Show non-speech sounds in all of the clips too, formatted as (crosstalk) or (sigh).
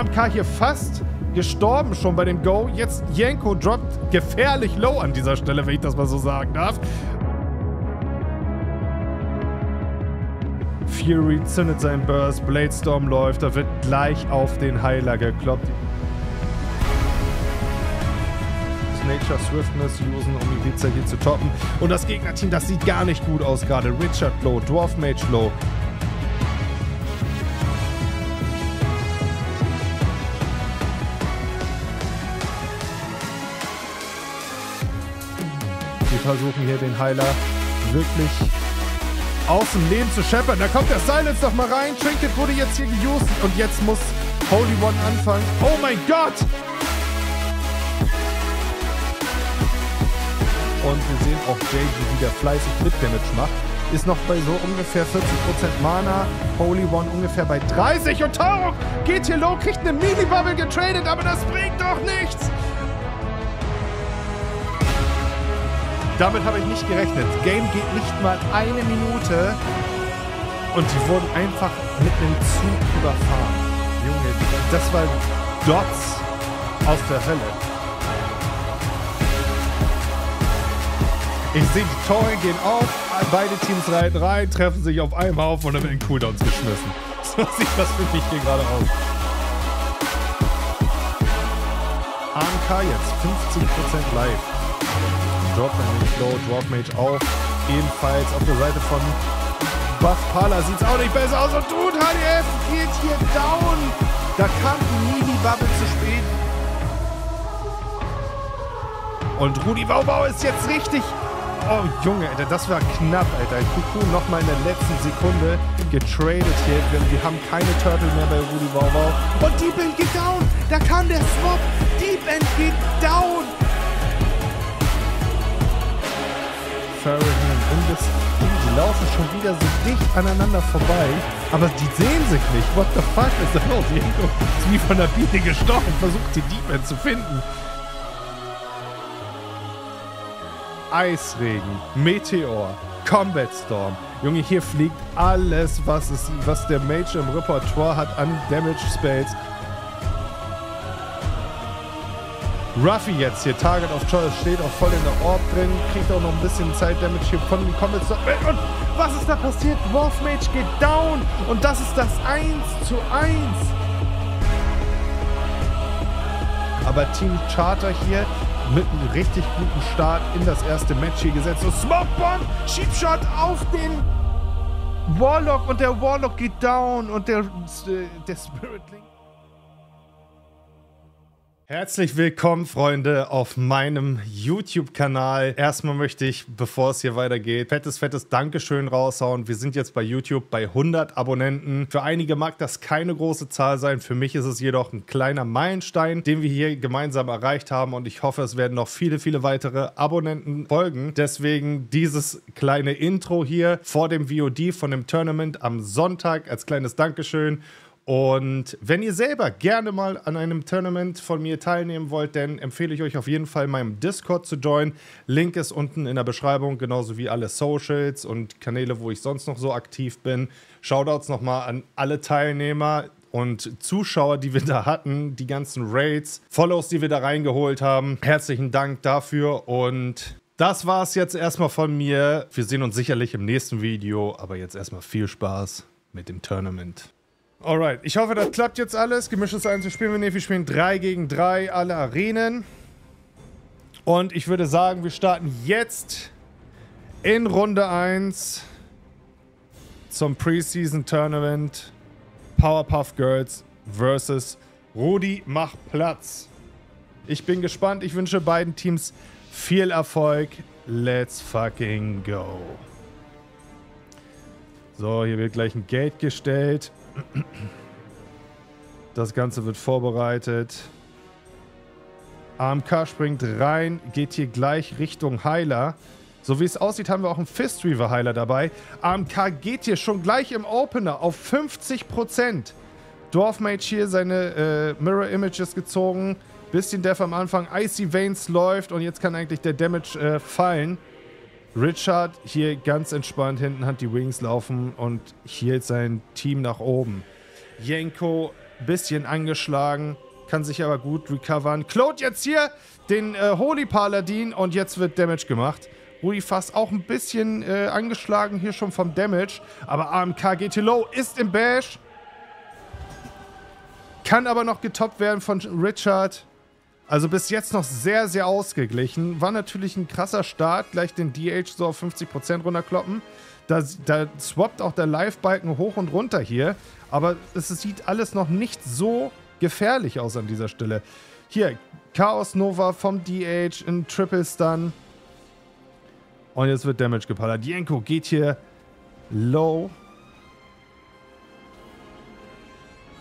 AMK hier fast gestorben schon bei dem Go. Jetzt Jenko droppt gefährlich low an dieser Stelle, wenn ich das mal so sagen darf. Fury zündet seinen Burst, Bladestorm läuft, da wird gleich auf den Heiler gekloppt. Nature Swiftness usen, um Ibiza hier zu toppen. Und das Gegnerteam, das sieht gar nicht gut aus gerade. Richard low, Dwarf Mage low. Versuchen hier den Heiler wirklich aus dem Leben zu scheppern. Da kommt der Silence noch mal rein. Trinket wurde jetzt hier geused und jetzt muss Holy One anfangen. Oh mein Gott! Und wir sehen auch JG wieder fleißig mit Damage macht. Ist noch bei so ungefähr 40% Mana. Holy One ungefähr bei 30. Und Taro geht hier low, kriegt eine Mini-Bubble getradet, aber das bringt doch nichts. Damit habe ich nicht gerechnet. Game geht nicht mal eine Minute. Und die wurden einfach mit einem Zug überfahren. Junge, das war Dots aus der Hölle. Ich sehe, die Tore gehen auf, beide Teams reiten rein, treffen sich auf einem Haufen und dann werden Cooldowns geschmissen. (laughs) So sieht das für mich hier gerade aus. AMK jetzt, 50% live. Drop Mage Low, Dwarf Mage auch. Ebenfalls auf der Seite von Buff Pala sieht es auch nicht besser aus. Und tut HDF geht hier down. Da kam nie die Bubble zu spät. Und Rudi Waubau ist jetzt richtig. Oh, Junge, Alter, das war knapp, Alter. Kuku nochmal in der letzten Sekunde getradet hier. Wir haben keine Turtle mehr bei Rudi Waubau. Und Deep End geht down. Da kam der Swap. Deep End geht down. Farrell und das die laufen schon wieder so dicht aneinander vorbei, aber die sehen sich nicht. What the fuck ist da los? Irgendwo ist wie von der Biene gestochen, versucht die Deepman zu finden. Eisregen, Meteor, Combat Storm. Junge, hier fliegt alles, was, es, was der Mage im Repertoire hat an Damage Spells Ruffy jetzt hier, Target of Choice, steht auch voll in der Orb drin, kriegt auch noch ein bisschen Zeit-Damage hier von den Comets. Und was ist da passiert? Wolf Mage geht down und das ist das 1 zu 1. Aber Team Charter hier mit einem richtig guten Start in das erste Match hier gesetzt. So Smoke Bomb, Sheep Shot auf den Warlock und der Warlock geht down und der, äh, der Spirit Link Herzlich willkommen, Freunde, auf meinem YouTube-Kanal. Erstmal möchte ich, bevor es hier weitergeht, fettes, fettes Dankeschön raushauen. Wir sind jetzt bei YouTube bei 100 Abonnenten. Für einige mag das keine große Zahl sein. Für mich ist es jedoch ein kleiner Meilenstein, den wir hier gemeinsam erreicht haben. Und ich hoffe, es werden noch viele, viele weitere Abonnenten folgen. Deswegen dieses kleine Intro hier vor dem VOD von dem Tournament am Sonntag als kleines Dankeschön. Und wenn ihr selber gerne mal an einem Tournament von mir teilnehmen wollt, dann empfehle ich euch auf jeden Fall meinem Discord zu joinen. Link ist unten in der Beschreibung, genauso wie alle Socials und Kanäle, wo ich sonst noch so aktiv bin. Shoutouts nochmal an alle Teilnehmer und Zuschauer, die wir da hatten, die ganzen Raids, Follows, die wir da reingeholt haben. Herzlichen Dank dafür und das war es jetzt erstmal von mir. Wir sehen uns sicherlich im nächsten Video, aber jetzt erstmal viel Spaß mit dem Tournament. Alright, ich hoffe, das klappt jetzt alles. Gemischtes Einzelspiel, wir, wir spielen 3 gegen 3 alle Arenen. Und ich würde sagen, wir starten jetzt in Runde 1 zum Preseason Tournament Powerpuff Girls versus Rudi Mach Platz. Ich bin gespannt. Ich wünsche beiden Teams viel Erfolg. Let's fucking go. So, hier wird gleich ein Gate gestellt. Das Ganze wird vorbereitet. AMK springt rein, geht hier gleich Richtung Heiler. So wie es aussieht, haben wir auch einen Fist Reaver Heiler dabei. AMK geht hier schon gleich im Opener auf 50%. Dwarf Mage hier seine äh, Mirror Images gezogen. Bisschen Death am Anfang. Icy Veins läuft und jetzt kann eigentlich der Damage äh, fallen. Richard hier ganz entspannt hinten hat die Wings laufen und hielt sein Team nach oben. Jenko bisschen angeschlagen, kann sich aber gut recovern. Claude jetzt hier den äh, Holy Paladin und jetzt wird Damage gemacht. Rudi fast auch ein bisschen äh, angeschlagen hier schon vom Damage, aber AMK GT Low ist im Bash. Kann aber noch getoppt werden von Richard. Also bis jetzt noch sehr, sehr ausgeglichen. War natürlich ein krasser Start, gleich den DH so auf 50% runterkloppen. Da, da swappt auch der Live-Balken hoch und runter hier. Aber es sieht alles noch nicht so gefährlich aus an dieser Stelle. Hier, Chaos Nova vom DH in Triple Stun. Und jetzt wird Damage gepallert. Jenko geht hier low.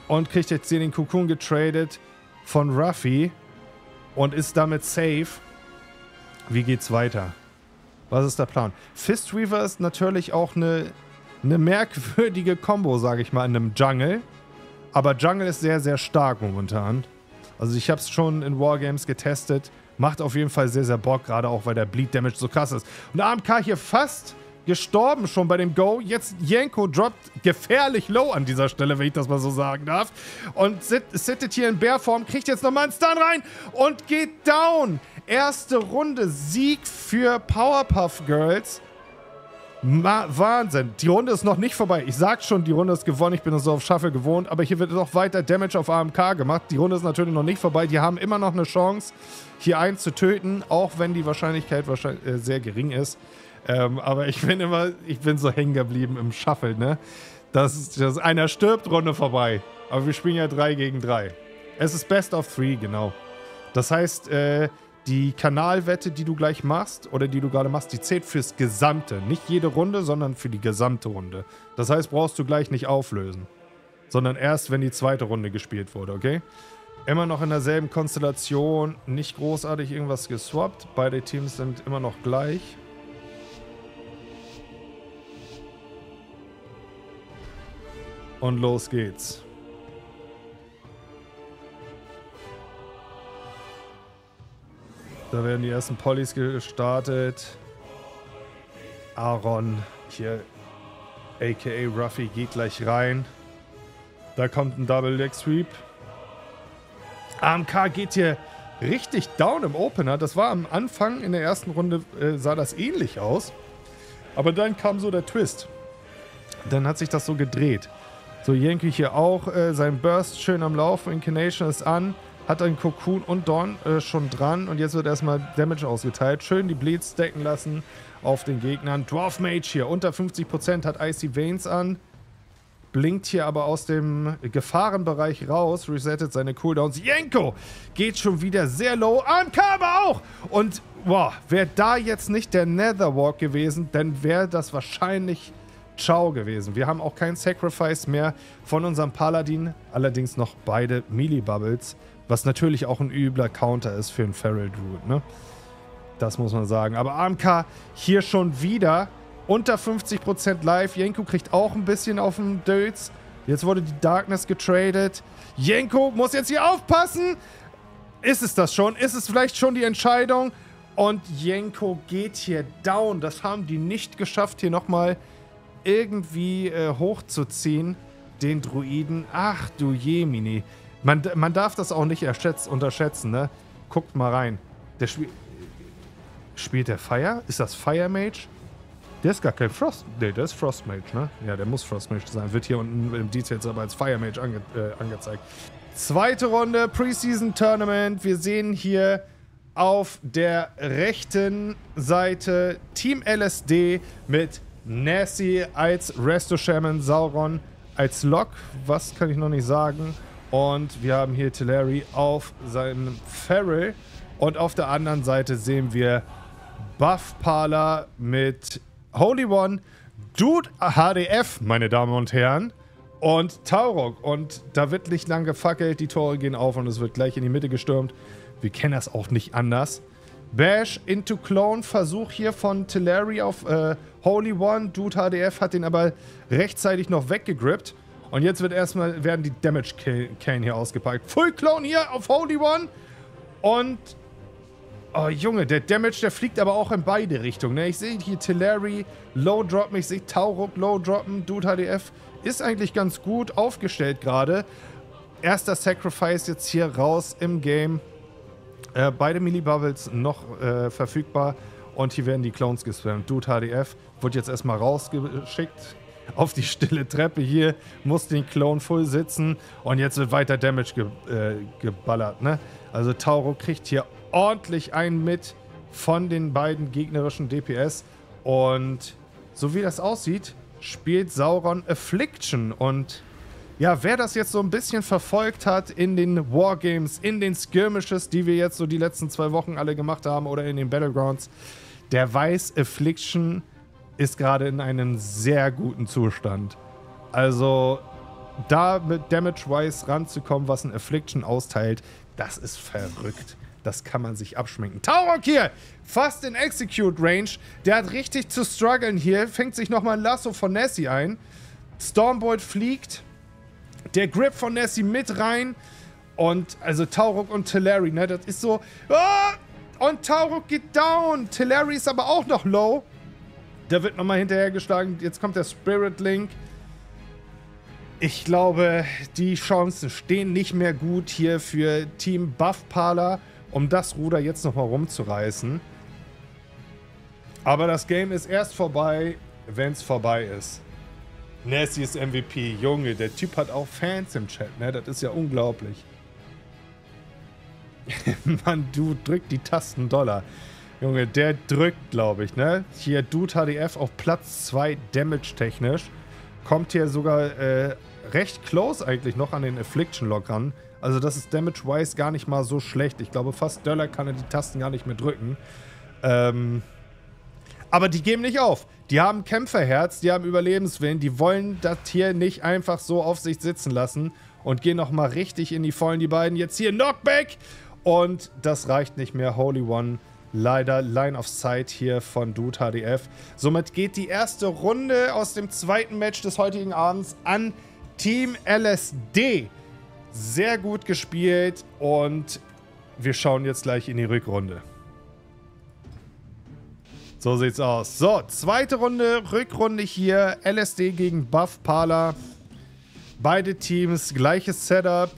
Und kriegt jetzt hier den Cocoon getradet von Ruffy und ist damit safe. Wie geht's weiter? Was ist der Plan? Fist Weaver ist natürlich auch eine, eine merkwürdige Combo, sage ich mal, in einem Jungle. Aber Jungle ist sehr, sehr stark momentan. Also ich habe es schon in Wargames getestet. Macht auf jeden Fall sehr, sehr Bock, gerade auch, weil der Bleed Damage so krass ist. Und AMK hier fast gestorben schon bei dem Go. Jetzt Jenko droppt gefährlich low an dieser Stelle, wenn ich das mal so sagen darf. Und sit sittet hier in Bärform, kriegt jetzt nochmal einen Stun rein und geht down. Erste Runde Sieg für Powerpuff Girls. Ma Wahnsinn. Die Runde ist noch nicht vorbei. Ich sag schon, die Runde ist gewonnen. Ich bin so auf Shuffle gewohnt. Aber hier wird noch weiter Damage auf AMK gemacht. Die Runde ist natürlich noch nicht vorbei. Die haben immer noch eine Chance, hier einen zu töten. Auch wenn die Wahrscheinlichkeit wahrscheinlich, äh, sehr gering ist. Ähm, aber ich bin immer, ich bin so hängen geblieben im Shuffle, ne? Dass, dass einer stirbt, Runde vorbei. Aber wir spielen ja 3 gegen 3. Es ist Best of 3, genau. Das heißt, äh, die Kanalwette, die du gleich machst oder die du gerade machst, die zählt fürs Gesamte. Nicht jede Runde, sondern für die gesamte Runde. Das heißt, brauchst du gleich nicht auflösen. Sondern erst, wenn die zweite Runde gespielt wurde, okay? Immer noch in derselben Konstellation, nicht großartig irgendwas geswappt. Beide Teams sind immer noch gleich. Und los geht's. Da werden die ersten Pollys gestartet. Aaron hier, aka Ruffy, geht gleich rein. Da kommt ein Double Leg Sweep. AMK geht hier richtig down im Opener. Das war am Anfang in der ersten Runde, äh, sah das ähnlich aus. Aber dann kam so der Twist. Dann hat sich das so gedreht. So, Yankee hier auch äh, sein Burst schön am Laufen. Incarnation ist an. Hat einen Cocoon und Dawn äh, schon dran. Und jetzt wird erstmal Damage ausgeteilt. Schön die Bleeds decken lassen auf den Gegnern. Dwarf Mage hier unter 50% hat Icy Veins an. Blinkt hier aber aus dem Gefahrenbereich raus, resettet seine Cooldowns. Jenko geht schon wieder sehr low. AMK aber auch. Und boah, wäre da jetzt nicht der Netherwalk gewesen, dann wäre das wahrscheinlich Ciao gewesen. Wir haben auch kein Sacrifice mehr von unserem Paladin, allerdings noch beide Melee-Bubbles, was natürlich auch ein übler Counter ist für einen Feral Druid, ne? Das muss man sagen. Aber AMK hier schon wieder unter 50% live. Jenko kriegt auch ein bisschen auf den Dötz. Jetzt wurde die Darkness getradet. Jenko muss jetzt hier aufpassen. Ist es das schon? Ist es vielleicht schon die Entscheidung? Und Jenko geht hier down. Das haben die nicht geschafft, hier nochmal irgendwie äh, hochzuziehen, den Druiden. Ach du Jemini. Man, man darf das auch nicht unterschätzen, ne? Guckt mal rein. Der Spiel spielt der Fire? Ist das Fire Mage? Der ist gar kein Frost. Ne, der ist Frost Mage, ne? Ja, der muss Frost Mage sein. Wird hier unten im Details aber als Fire Mage ange äh, angezeigt. Zweite Runde Preseason Tournament. Wir sehen hier auf der rechten Seite Team LSD mit Nessie als Resto Shaman, Sauron als Lok, was kann ich noch nicht sagen. Und wir haben hier Teleri auf seinem Feral. Und auf der anderen Seite sehen wir Buff Parler mit Holy One, Dude HDF, meine Damen und Herren, und Taurok. Und da wird nicht lang gefackelt, die Tore gehen auf und es wird gleich in die Mitte gestürmt. Wir kennen das auch nicht anders. Bash into Clone, Versuch hier von Tillery auf äh, Holy One. Dude HDF hat den aber rechtzeitig noch weggegrippt. Und jetzt wird erstmal, werden die Damage Cane hier ausgepackt. Full Clone hier auf Holy One. Und, oh Junge, der Damage, der fliegt aber auch in beide Richtungen. Ne? Ich sehe hier Tillery Low Droppen, ich sehe Tauruk Low Droppen. Dude HDF ist eigentlich ganz gut aufgestellt gerade. erster Sacrifice jetzt hier raus im Game. Äh, beide Mini-Bubbles noch äh, verfügbar. Und hier werden die Clones gespammt. Dude HDF wird jetzt erstmal rausgeschickt auf die stille Treppe hier, muss den Clone voll sitzen und jetzt wird weiter Damage ge äh, geballert. Ne? Also Tauro kriegt hier ordentlich einen mit von den beiden gegnerischen DPS und so wie das aussieht, spielt Sauron Affliction und ja, wer das jetzt so ein bisschen verfolgt hat in den Wargames, in den Skirmishes, die wir jetzt so die letzten zwei Wochen alle gemacht haben oder in den Battlegrounds, der weiß, Affliction ist gerade in einem sehr guten Zustand. Also da mit Damage-Wise ranzukommen, was ein Affliction austeilt, das ist verrückt. Das kann man sich abschminken. Taurok hier, fast in Execute Range. Der hat richtig zu strugglen hier. Fängt sich nochmal ein Lasso von Nessie ein. Stormbolt fliegt. Der Grip von Nessie mit rein. Und also Taurok und Teleri, ne, das ist so. Ah! Und Taurok geht down. Teleri ist aber auch noch low. Der wird nochmal hinterhergeschlagen. Jetzt kommt der Spirit Link. Ich glaube, die Chancen stehen nicht mehr gut hier für Team Buff Parler, um das Ruder jetzt nochmal rumzureißen. Aber das Game ist erst vorbei, wenn es vorbei ist. Nessie ist MVP. Junge, der Typ hat auch Fans im Chat, ne? Das ist ja unglaublich. (laughs) Mann, du drückt die Tasten Dollar. Junge, der drückt, glaube ich, ne? Hier Dude HDF auf Platz 2 Damage-technisch. Kommt hier sogar äh, recht close eigentlich noch an den Affliction-Lock ran. Also das ist Damage-wise gar nicht mal so schlecht. Ich glaube, fast Döller kann er die Tasten gar nicht mehr drücken. Ähm, aber die geben nicht auf. Die haben Kämpferherz, die haben Überlebenswillen. Die wollen das hier nicht einfach so auf sich sitzen lassen und gehen nochmal richtig in die Vollen. Die beiden jetzt hier Knockback. Und das reicht nicht mehr. Holy One leider Line of Sight hier von Dude HDF. Somit geht die erste Runde aus dem zweiten Match des heutigen Abends an Team LSD. Sehr gut gespielt und wir schauen jetzt gleich in die Rückrunde. So sieht's aus. So, zweite Runde, Rückrunde hier. LSD gegen Buff Parler. Beide Teams, gleiches Setup.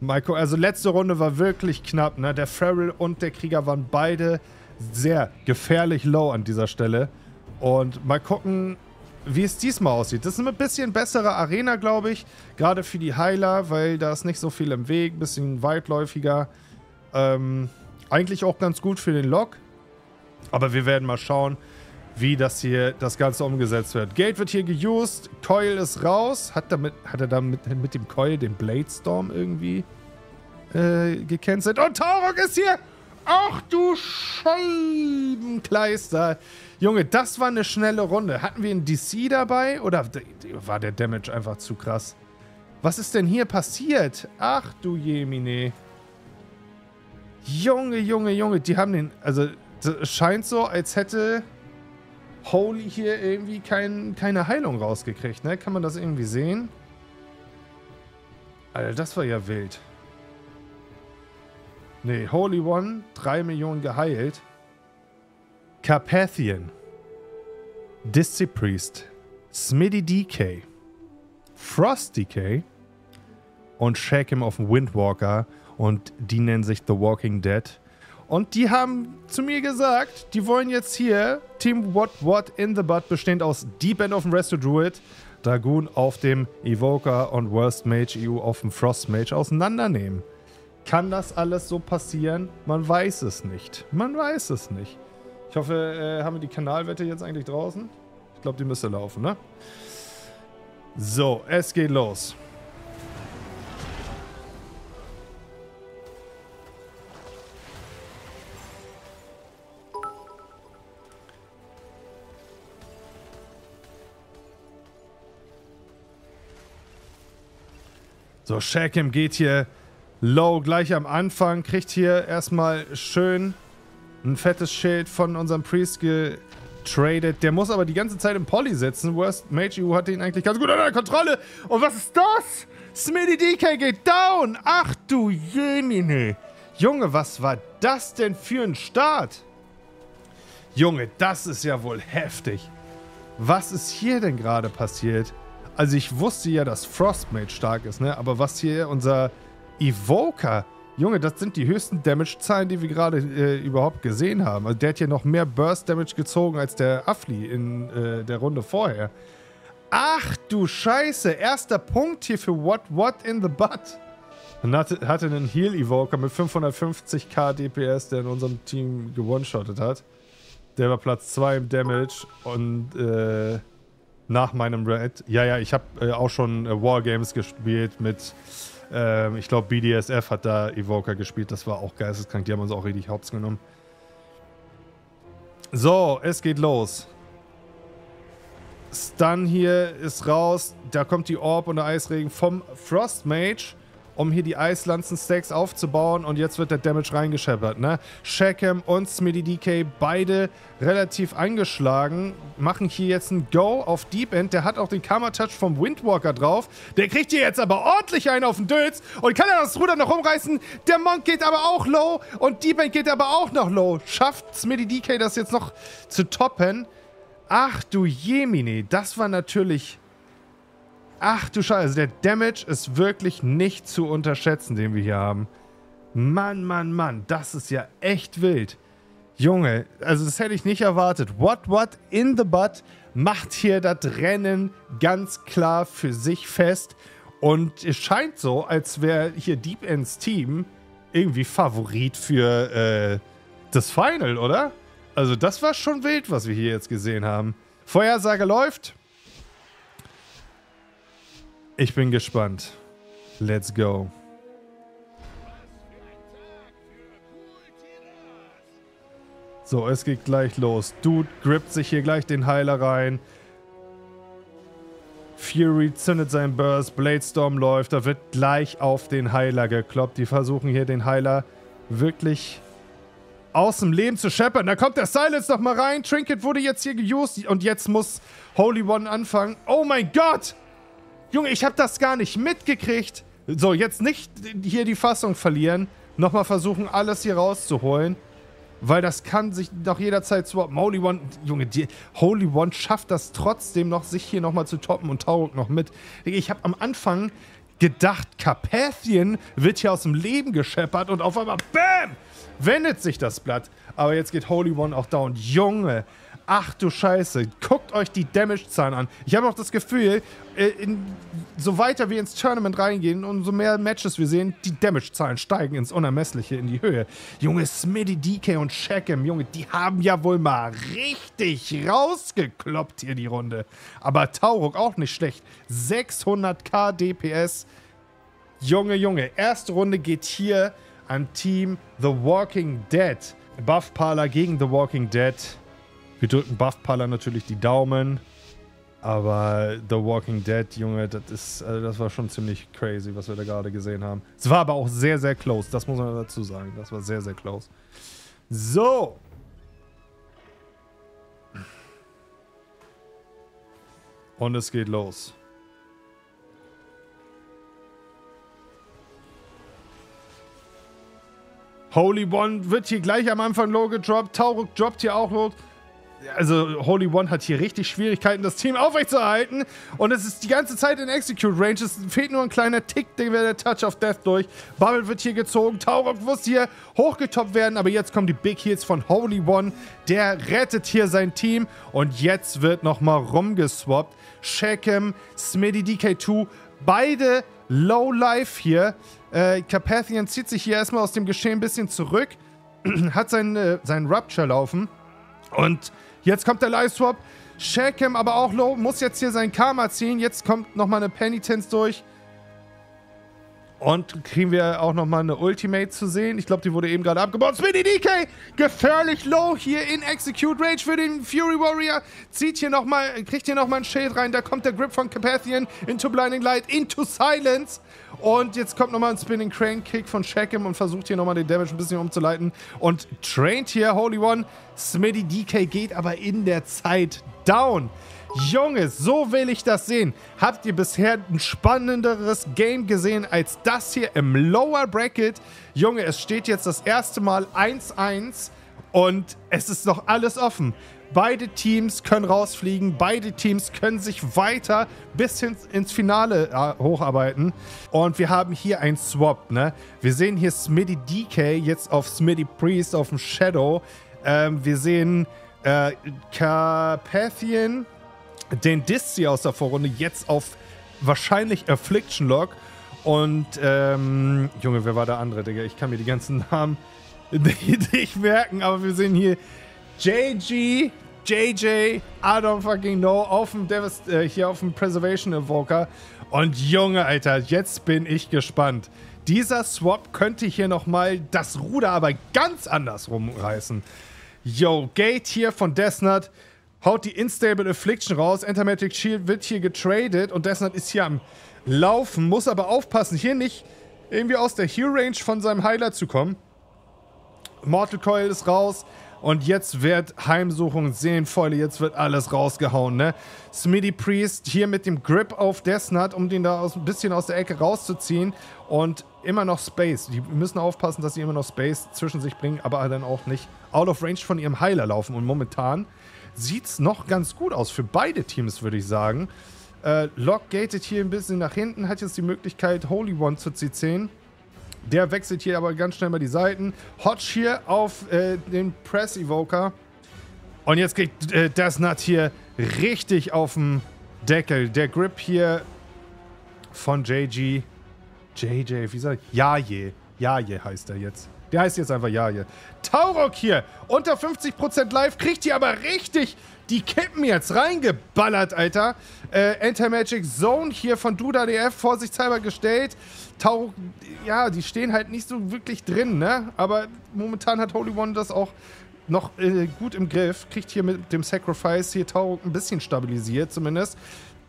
Michael, also letzte Runde war wirklich knapp. Ne? Der Farrell und der Krieger waren beide sehr gefährlich low an dieser Stelle. Und mal gucken, wie es diesmal aussieht. Das ist eine bisschen bessere Arena, glaube ich. Gerade für die Heiler, weil da ist nicht so viel im Weg. Bisschen weitläufiger. Ähm, eigentlich auch ganz gut für den Lock. Aber wir werden mal schauen, wie das hier, das Ganze umgesetzt wird. Gate wird hier geused, Coil ist raus. Hat, damit, hat er damit mit dem Coil den Blade Storm irgendwie äh, gecancelt? Und Taurok ist hier! Ach du Scheibenkleister. Junge, das war eine schnelle Runde. Hatten wir einen DC dabei oder war der Damage einfach zu krass? Was ist denn hier passiert? Ach du Jemine. Junge, Junge, Junge, die haben den... Also, scheint so, als hätte Holy hier irgendwie kein, keine Heilung rausgekriegt, ne? Kann man das irgendwie sehen? Alter, das war ja wild. Ne, Holy One, 3 Millionen geheilt. Carpathian. Disci Priest. Smitty DK. Frost DK. Und Shake Him auf Windwalker. Und die nennen sich The Walking Dead. Und die haben zu mir gesagt, die wollen jetzt hier Team What What in the Butt bestehend aus Deep End auf dem Resto Druid, Dragoon auf dem Evoker und Worst Mage EU auf dem Frost Mage auseinandernehmen. Kann das alles so passieren? Man weiß es nicht. Man weiß es nicht. Ich hoffe, äh, haben wir die Kanalwette jetzt eigentlich draußen? Ich glaube, die müsste laufen, ne? So, es geht los. So, Shakim geht hier low gleich am Anfang, kriegt hier erstmal schön ein fettes Schild von unserem Priest getradet. Der muss aber die ganze Zeit im Poly sitzen. Worst Mage EU hat ihn eigentlich ganz gut unter Kontrolle. Und was ist das? Smitty DK geht down. Ach du Jemine. Junge, was war das denn für ein Start? Junge, das ist ja wohl heftig. Was ist hier denn gerade passiert? Also ich wusste ja, dass Frostmage stark ist, ne? Aber was hier unser Evoker... Junge, das sind die höchsten Damage-Zahlen, die wir gerade äh, überhaupt gesehen haben. Also der hat hier noch mehr Burst-Damage gezogen als der Affli in äh, der Runde vorher. Ach du Scheiße, erster Punkt hier für What What in the Butt. Und hatte, hatte einen Heal-Evoker mit 550k DPS, der in unserem Team gewone-shottet hat. Der war Platz 2 im Damage und äh, nach meinem Red. Ja, ja, ich habe äh, auch schon äh, Wargames gespielt mit, ähm, ich glaube, BDSF hat da Evoker gespielt. Das war auch geisteskrank. Die haben uns auch richtig hops genommen. So, es geht los. Stun hier ist raus. Da kommt die Orb und der Eisregen vom Frost Mage um hier die Eislanzen-Stacks aufzubauen und jetzt wird der Damage reingescheppert, ne? Shackham und Smitty DK, beide relativ eingeschlagen, machen hier jetzt ein Go auf Deep End, der hat auch den Karma-Touch vom Windwalker drauf, der kriegt hier jetzt aber ordentlich einen auf den Dötz und kann er das Ruder noch umreißen, der Monk geht aber auch low und Deep End geht aber auch noch low, schafft Smitty DK das jetzt noch zu toppen? Ach du Jemine, das war natürlich Ach du Scheiße, der Damage ist wirklich nicht zu unterschätzen, den wir hier haben. Mann, Mann, Mann, das ist ja echt wild. Junge, also das hätte ich nicht erwartet. What, what in the butt macht hier das Rennen ganz klar für sich fest. Und es scheint so, als wäre hier Deep Ends Team irgendwie Favorit für äh, das Final, oder? Also das war schon wild, was wir hier jetzt gesehen haben. Vorhersage läuft. Ich bin gespannt. Let's go. So, es geht gleich los. Dude grippt sich hier gleich den Heiler rein. Fury zündet seinen Burst, Bladestorm läuft, da wird gleich auf den Heiler gekloppt. Die versuchen hier den Heiler wirklich aus dem Leben zu scheppern. Da kommt der Silence noch mal rein. Trinket wurde jetzt hier geused und jetzt muss Holy One anfangen. Oh mein Gott! Junge, ich habe das gar nicht mitgekriegt. So, jetzt nicht hier die Fassung verlieren. Nochmal versuchen, alles hier rauszuholen. Weil das kann sich doch jederzeit swappen. Holy One, Junge, die Holy One schafft das trotzdem noch, sich hier nochmal zu toppen und Tauruk noch mit. Ich habe am Anfang gedacht, Carpathian wird hier aus dem Leben gescheppert und auf einmal, BAM! wendet sich das Blatt. Aber jetzt geht Holy One auch down. Junge, Ach du Scheiße, guckt euch die Damage-Zahlen an. Ich habe auch das Gefühl, äh, in, so weiter wir ins Tournament reingehen, umso mehr Matches wir sehen, die Damage-Zahlen steigen ins Unermessliche, in die Höhe. Junge, Smitty, DK und Shackham, Junge, die haben ja wohl mal richtig rausgekloppt hier die Runde. Aber Tauruk auch nicht schlecht. 600k DPS. Junge, Junge, erste Runde geht hier an Team The Walking Dead. Buff Parler gegen The Walking Dead. Wir drücken Buffpaller natürlich die Daumen. Aber The Walking Dead, Junge, das ist, also das war schon ziemlich crazy, was wir da gerade gesehen haben. Es war aber auch sehr, sehr close, das muss man dazu sagen. Das war sehr, sehr close. So. Und es geht los. Holy One wird hier gleich am Anfang low gedroppt. Tauruk droppt hier auch low also Holy One hat hier richtig Schwierigkeiten, das Team aufrechtzuerhalten. Und es ist die ganze Zeit in Execute Range. Es fehlt nur ein kleiner Tick, den wäre der Touch of Death durch. Bubble wird hier gezogen. Taurok muss hier hochgetoppt werden. Aber jetzt kommen die Big Heals von Holy One. Der rettet hier sein Team. Und jetzt wird nochmal rumgeswappt. Shackham, Smitty DK2, beide Low Life hier. Äh, Carpathian zieht sich hier erstmal aus dem Geschehen ein bisschen zurück. (clears throat) hat seinen, äh, seinen Rupture laufen. Und Jetzt kommt der Live-Swap. Shackham aber auch low. Muss jetzt hier sein Karma ziehen. Jetzt kommt nochmal eine Penitence durch. Und kriegen wir auch nochmal eine Ultimate zu sehen. Ich glaube, die wurde eben gerade abgebaut. Spinny DK! Gefährlich low hier in Execute Range für den Fury Warrior. Zieht hier nochmal, kriegt hier nochmal ein Shade rein. Da kommt der Grip von Carpathian into Blinding Light, into Silence. Und jetzt kommt nochmal ein Spinning Crane Kick von Shackham und versucht hier nochmal den Damage ein bisschen umzuleiten. Und traint hier Holy One. Smitty DK geht aber in der Zeit down. Junge, so will ich das sehen. Habt ihr bisher ein spannenderes Game gesehen als das hier im Lower Bracket? Junge, es steht jetzt das erste Mal 1-1 und es ist noch alles offen. Beide Teams können rausfliegen. Beide Teams können sich weiter bis hin ins Finale äh, hocharbeiten. Und wir haben hier einen Swap, ne? Wir sehen hier Smitty DK jetzt auf Smitty Priest auf dem Shadow. Ähm, wir sehen äh, Carpathian, den Disci aus der Vorrunde, jetzt auf wahrscheinlich Affliction Lock. Und, ähm, Junge, wer war der andere, Digga? Ich kann mir die ganzen Namen (laughs) nicht merken, aber wir sehen hier JG, JJ, I don't fucking know, auf dem Devast äh, hier auf dem Preservation Evoker. Und Junge, Alter, jetzt bin ich gespannt. Dieser Swap könnte hier nochmal das Ruder aber ganz anders rumreißen. Yo, Gate hier von Desnut haut die Instable Affliction raus. Entermatic Shield wird hier getradet und Desnut ist hier am Laufen, muss aber aufpassen, hier nicht irgendwie aus der Heal-Range von seinem Heiler zu kommen. Mortal Coil ist raus. Und jetzt wird Heimsuchung Seelenfäule, jetzt wird alles rausgehauen, ne? Smitty Priest hier mit dem Grip auf Desnut, um den da aus, ein bisschen aus der Ecke rauszuziehen. Und immer noch Space. Die müssen aufpassen, dass sie immer noch Space zwischen sich bringen, aber dann auch nicht out of range von ihrem Heiler laufen. Und momentan sieht es noch ganz gut aus für beide Teams, würde ich sagen. Äh, Lock gated hier ein bisschen nach hinten, hat jetzt die Möglichkeit, Holy One zu C10. Der wechselt hier aber ganz schnell mal die Seiten. Hodge hier auf äh, den Press Evoker. Und jetzt kriegt äh, das Nut hier richtig auf den Deckel. Der Grip hier von JG. JJ, wie soll ich? Jaje. Jaje heißt er jetzt. Der heißt jetzt einfach Jaje. Taurok hier, unter 50% live, kriegt hier aber richtig die Kippen jetzt reingeballert, Alter. Äh, Anti-Magic Zone hier von Duda DF vorsichtshalber gestellt. Taurok, ja, die stehen halt nicht so wirklich drin, ne? Aber momentan hat Holy One das auch noch äh, gut im Griff. Kriegt hier mit dem Sacrifice hier Taurok ein bisschen stabilisiert zumindest.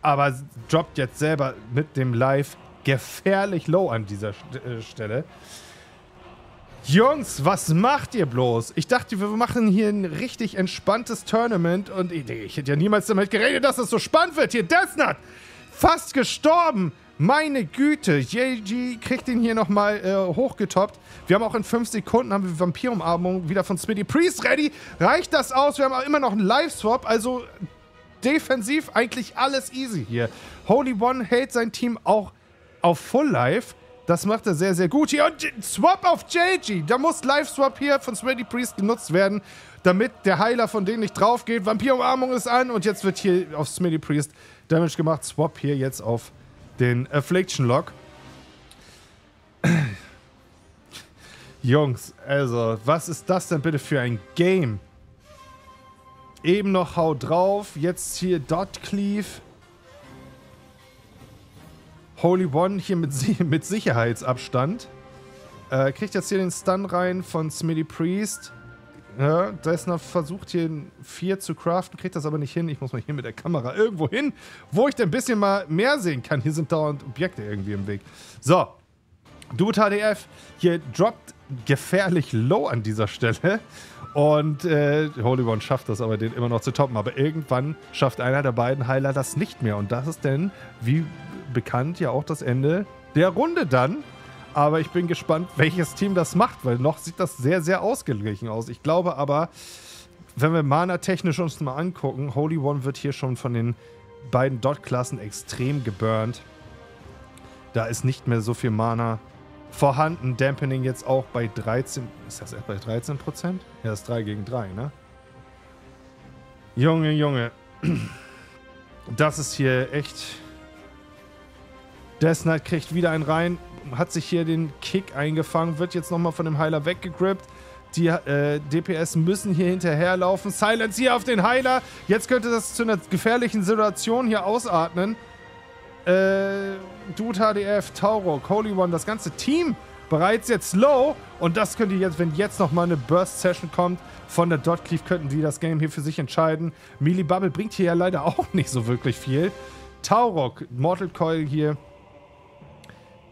Aber droppt jetzt selber mit dem Live gefährlich low an dieser äh, Stelle. Jungs, was macht ihr bloß? Ich dachte, wir machen hier ein richtig entspanntes Tournament und ich, ich hätte ja niemals damit geredet, dass es so spannend wird. Hier, Death fast gestorben. Meine Güte, JG kriegt ihn hier nochmal äh, hochgetoppt. Wir haben auch in 5 Sekunden haben wir Vampirumarmung wieder von Smitty Priest ready. Reicht das aus? Wir haben auch immer noch einen Live-Swap, also defensiv eigentlich alles easy hier. Holy One hält sein Team auch auf Full Life. Das macht er sehr, sehr gut hier. Und Swap auf JG. Da muss Live-Swap hier von Sweaty Priest genutzt werden, damit der Heiler von denen nicht drauf geht. Vampirumarmung ist an und jetzt wird hier auf Smitty Priest Damage gemacht. Swap hier jetzt auf den Affliction Lock. (clears throat) Jungs, also, was ist das denn bitte für ein Game? Eben noch Hau drauf, jetzt hier Dot Cleave. Holy One hier mit, (laughs) mit Sicherheitsabstand. Äh, kriegt jetzt hier den Stun rein von Smitty Priest. Ja, Dessner versucht hier ein 4 zu craften, kriegt das aber nicht hin. Ich muss mal hier mit der Kamera irgendwo hin, wo ich ein bisschen mal mehr sehen kann. Hier sind dauernd Objekte irgendwie im Weg. So, Dude HDF hier droppt gefährlich low an dieser Stelle. Und äh, Holy One schafft das aber, den immer noch zu toppen. Aber irgendwann schafft einer der beiden Heiler das nicht mehr. Und das ist denn, wie bekannt ja auch das Ende der Runde dann. Aber ich bin gespannt, welches Team das macht, weil noch sieht das sehr, sehr ausgeglichen aus. Ich glaube aber, wenn wir Mana-technisch uns mal angucken, Holy One wird hier schon von den beiden Dot-Klassen extrem geburnt. Da ist nicht mehr so viel Mana vorhanden. Dampening jetzt auch bei 13. Ist das bei 13 Prozent? Ja, das ist 3 gegen 3, ne? Junge, Junge. Das ist hier echt Knight kriegt wieder einen rein, hat sich hier den Kick eingefangen, wird jetzt nochmal von dem Heiler weggegrippt. Die äh, DPS müssen hier hinterherlaufen. Silence hier auf den Heiler. Jetzt könnte das zu einer gefährlichen Situation hier ausatmen. Äh, Dude HDF, Taurok, Holy One, das ganze Team bereits jetzt low. Und das könnte jetzt, wenn jetzt nochmal eine Burst-Session kommt von der Dot Cleave, könnten die das Game hier für sich entscheiden. Melee Bubble bringt hier ja leider (laughs) auch nicht so wirklich viel. Taurok, Mortal Coil hier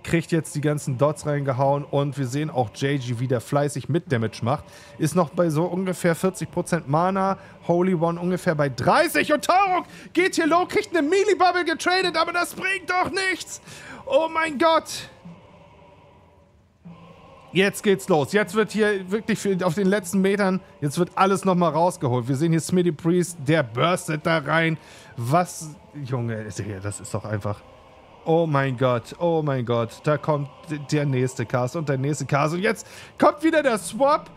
kriegt jetzt die ganzen Dots reingehauen und wir sehen auch JG wieder fleißig mit Damage macht. Ist noch bei so ungefähr 40% Mana. Holy One ungefähr bei 30 und Taurok geht hier low, kriegt eine Melee-Bubble getradet, aber das bringt doch nichts. Oh mein Gott. Jetzt geht's los. Jetzt wird hier wirklich auf den letzten Metern, jetzt wird alles nochmal rausgeholt. Wir sehen hier Smitty Priest, der burstet da rein. Was, Junge, das ist doch einfach... Oh mein Gott, oh mein Gott. Da kommt der nächste Cast und der nächste Cast. Und jetzt kommt wieder der Swap.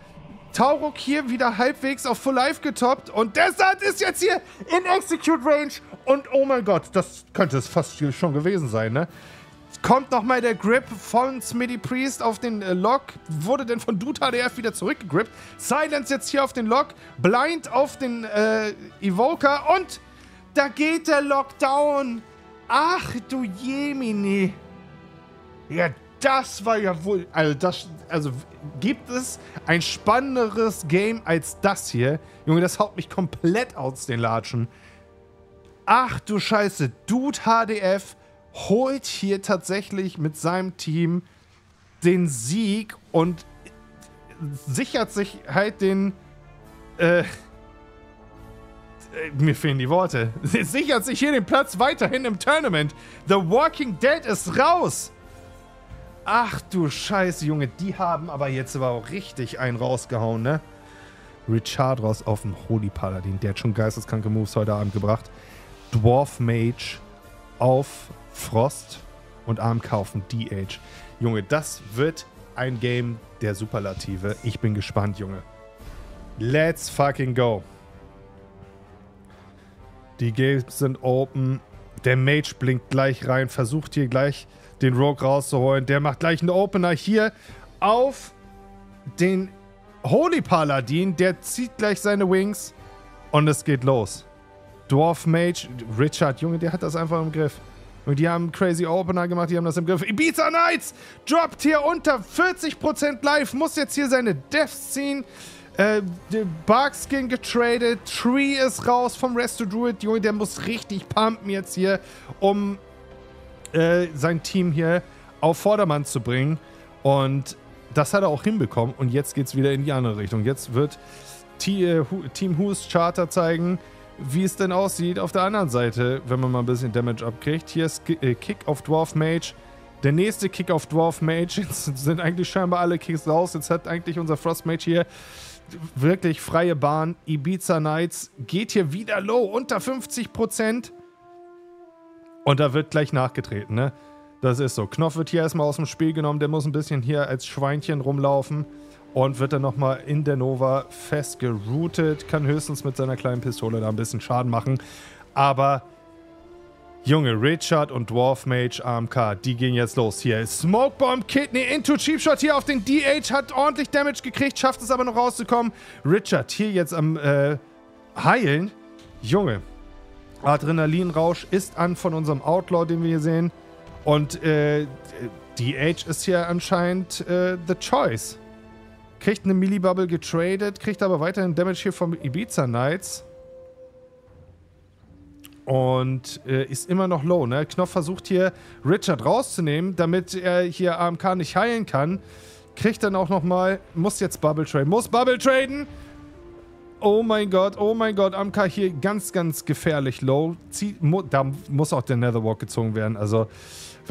Taurok hier wieder halbwegs auf Full Life getoppt. Und Sand ist jetzt hier in Execute Range. Und oh mein Gott, das könnte es fast schon gewesen sein, ne? Kommt nochmal der Grip von Smitty Priest auf den äh, Lock. Wurde denn von Dude HDF wieder zurückgegrippt. Silence jetzt hier auf den Lock. Blind auf den äh, Evoker. Und da geht der Lockdown. Ach du Jemini. Ja, das war ja wohl. Also, das, also gibt es ein spannenderes Game als das hier? Junge, das haut mich komplett aus den Latschen. Ach du Scheiße, Dude HDF holt hier tatsächlich mit seinem Team den Sieg und sichert sich halt den. Äh, mir fehlen die Worte. (laughs) Sichert sich hier den Platz weiterhin im Tournament. The Walking Dead ist raus. Ach du Scheiße, Junge. Die haben aber jetzt aber auch richtig einen rausgehauen, ne? Richard raus auf dem Holy Paladin. Der hat schon geisteskranke Moves heute Abend gebracht. Dwarf Mage auf Frost und AMK auf dem DH. Junge, das wird ein Game der Superlative. Ich bin gespannt, Junge. Let's fucking go. Die Games sind open. Der Mage blinkt gleich rein, versucht hier gleich den Rogue rauszuholen. Der macht gleich einen Opener hier auf den Holy Paladin. Der zieht gleich seine Wings und es geht los. Dwarf Mage, Richard, Junge, der hat das einfach im Griff. Und die haben Crazy Opener gemacht, die haben das im Griff. Ibiza Knights droppt hier unter 40% live, muss jetzt hier seine Deaths ziehen. Äh, Barkskin getradet, Tree ist raus vom Resto Druid. Junge, der muss richtig pumpen jetzt hier, um äh, sein Team hier auf Vordermann zu bringen. Und das hat er auch hinbekommen. Und jetzt geht es wieder in die andere Richtung. Jetzt wird T äh, Team Who's Charter zeigen, wie es denn aussieht auf der anderen Seite, wenn man mal ein bisschen Damage abkriegt. Hier ist äh, Kick auf Dwarf Mage. Der nächste Kick auf Dwarf Mage. (laughs) Jetzt sind eigentlich scheinbar alle Kicks raus. Jetzt hat eigentlich unser Frost Mage hier wirklich freie Bahn. Ibiza Knights geht hier wieder low, unter 50%. Und da wird gleich nachgetreten, ne? Das ist so. Knopf wird hier erstmal aus dem Spiel genommen. Der muss ein bisschen hier als Schweinchen rumlaufen und wird dann nochmal in der Nova festgeroutet. Kann höchstens mit seiner kleinen Pistole da ein bisschen Schaden machen. Aber Junge, Richard und Dwarf Mage AMK, die gehen jetzt los. Hier Smokebomb Kidney into Cheap Shot hier auf den DH, hat ordentlich Damage gekriegt, schafft es aber noch rauszukommen. Richard hier jetzt am äh, Heilen. Junge, Adrenalinrausch ist an von unserem Outlaw, den wir hier sehen. Und äh, DH ist hier anscheinend äh, the choice. Kriegt eine Millibubble getradet, kriegt aber weiterhin Damage hier vom Ibiza Knights. Und äh, ist immer noch low, ne? Knopf versucht hier Richard rauszunehmen, damit er hier AMK nicht heilen kann. Kriegt dann auch nochmal, muss jetzt Bubble traden, muss Bubble traden. Oh mein Gott, oh mein Gott, AMK hier ganz, ganz gefährlich low. Zieh, mu da muss auch der Netherwalk gezogen werden, also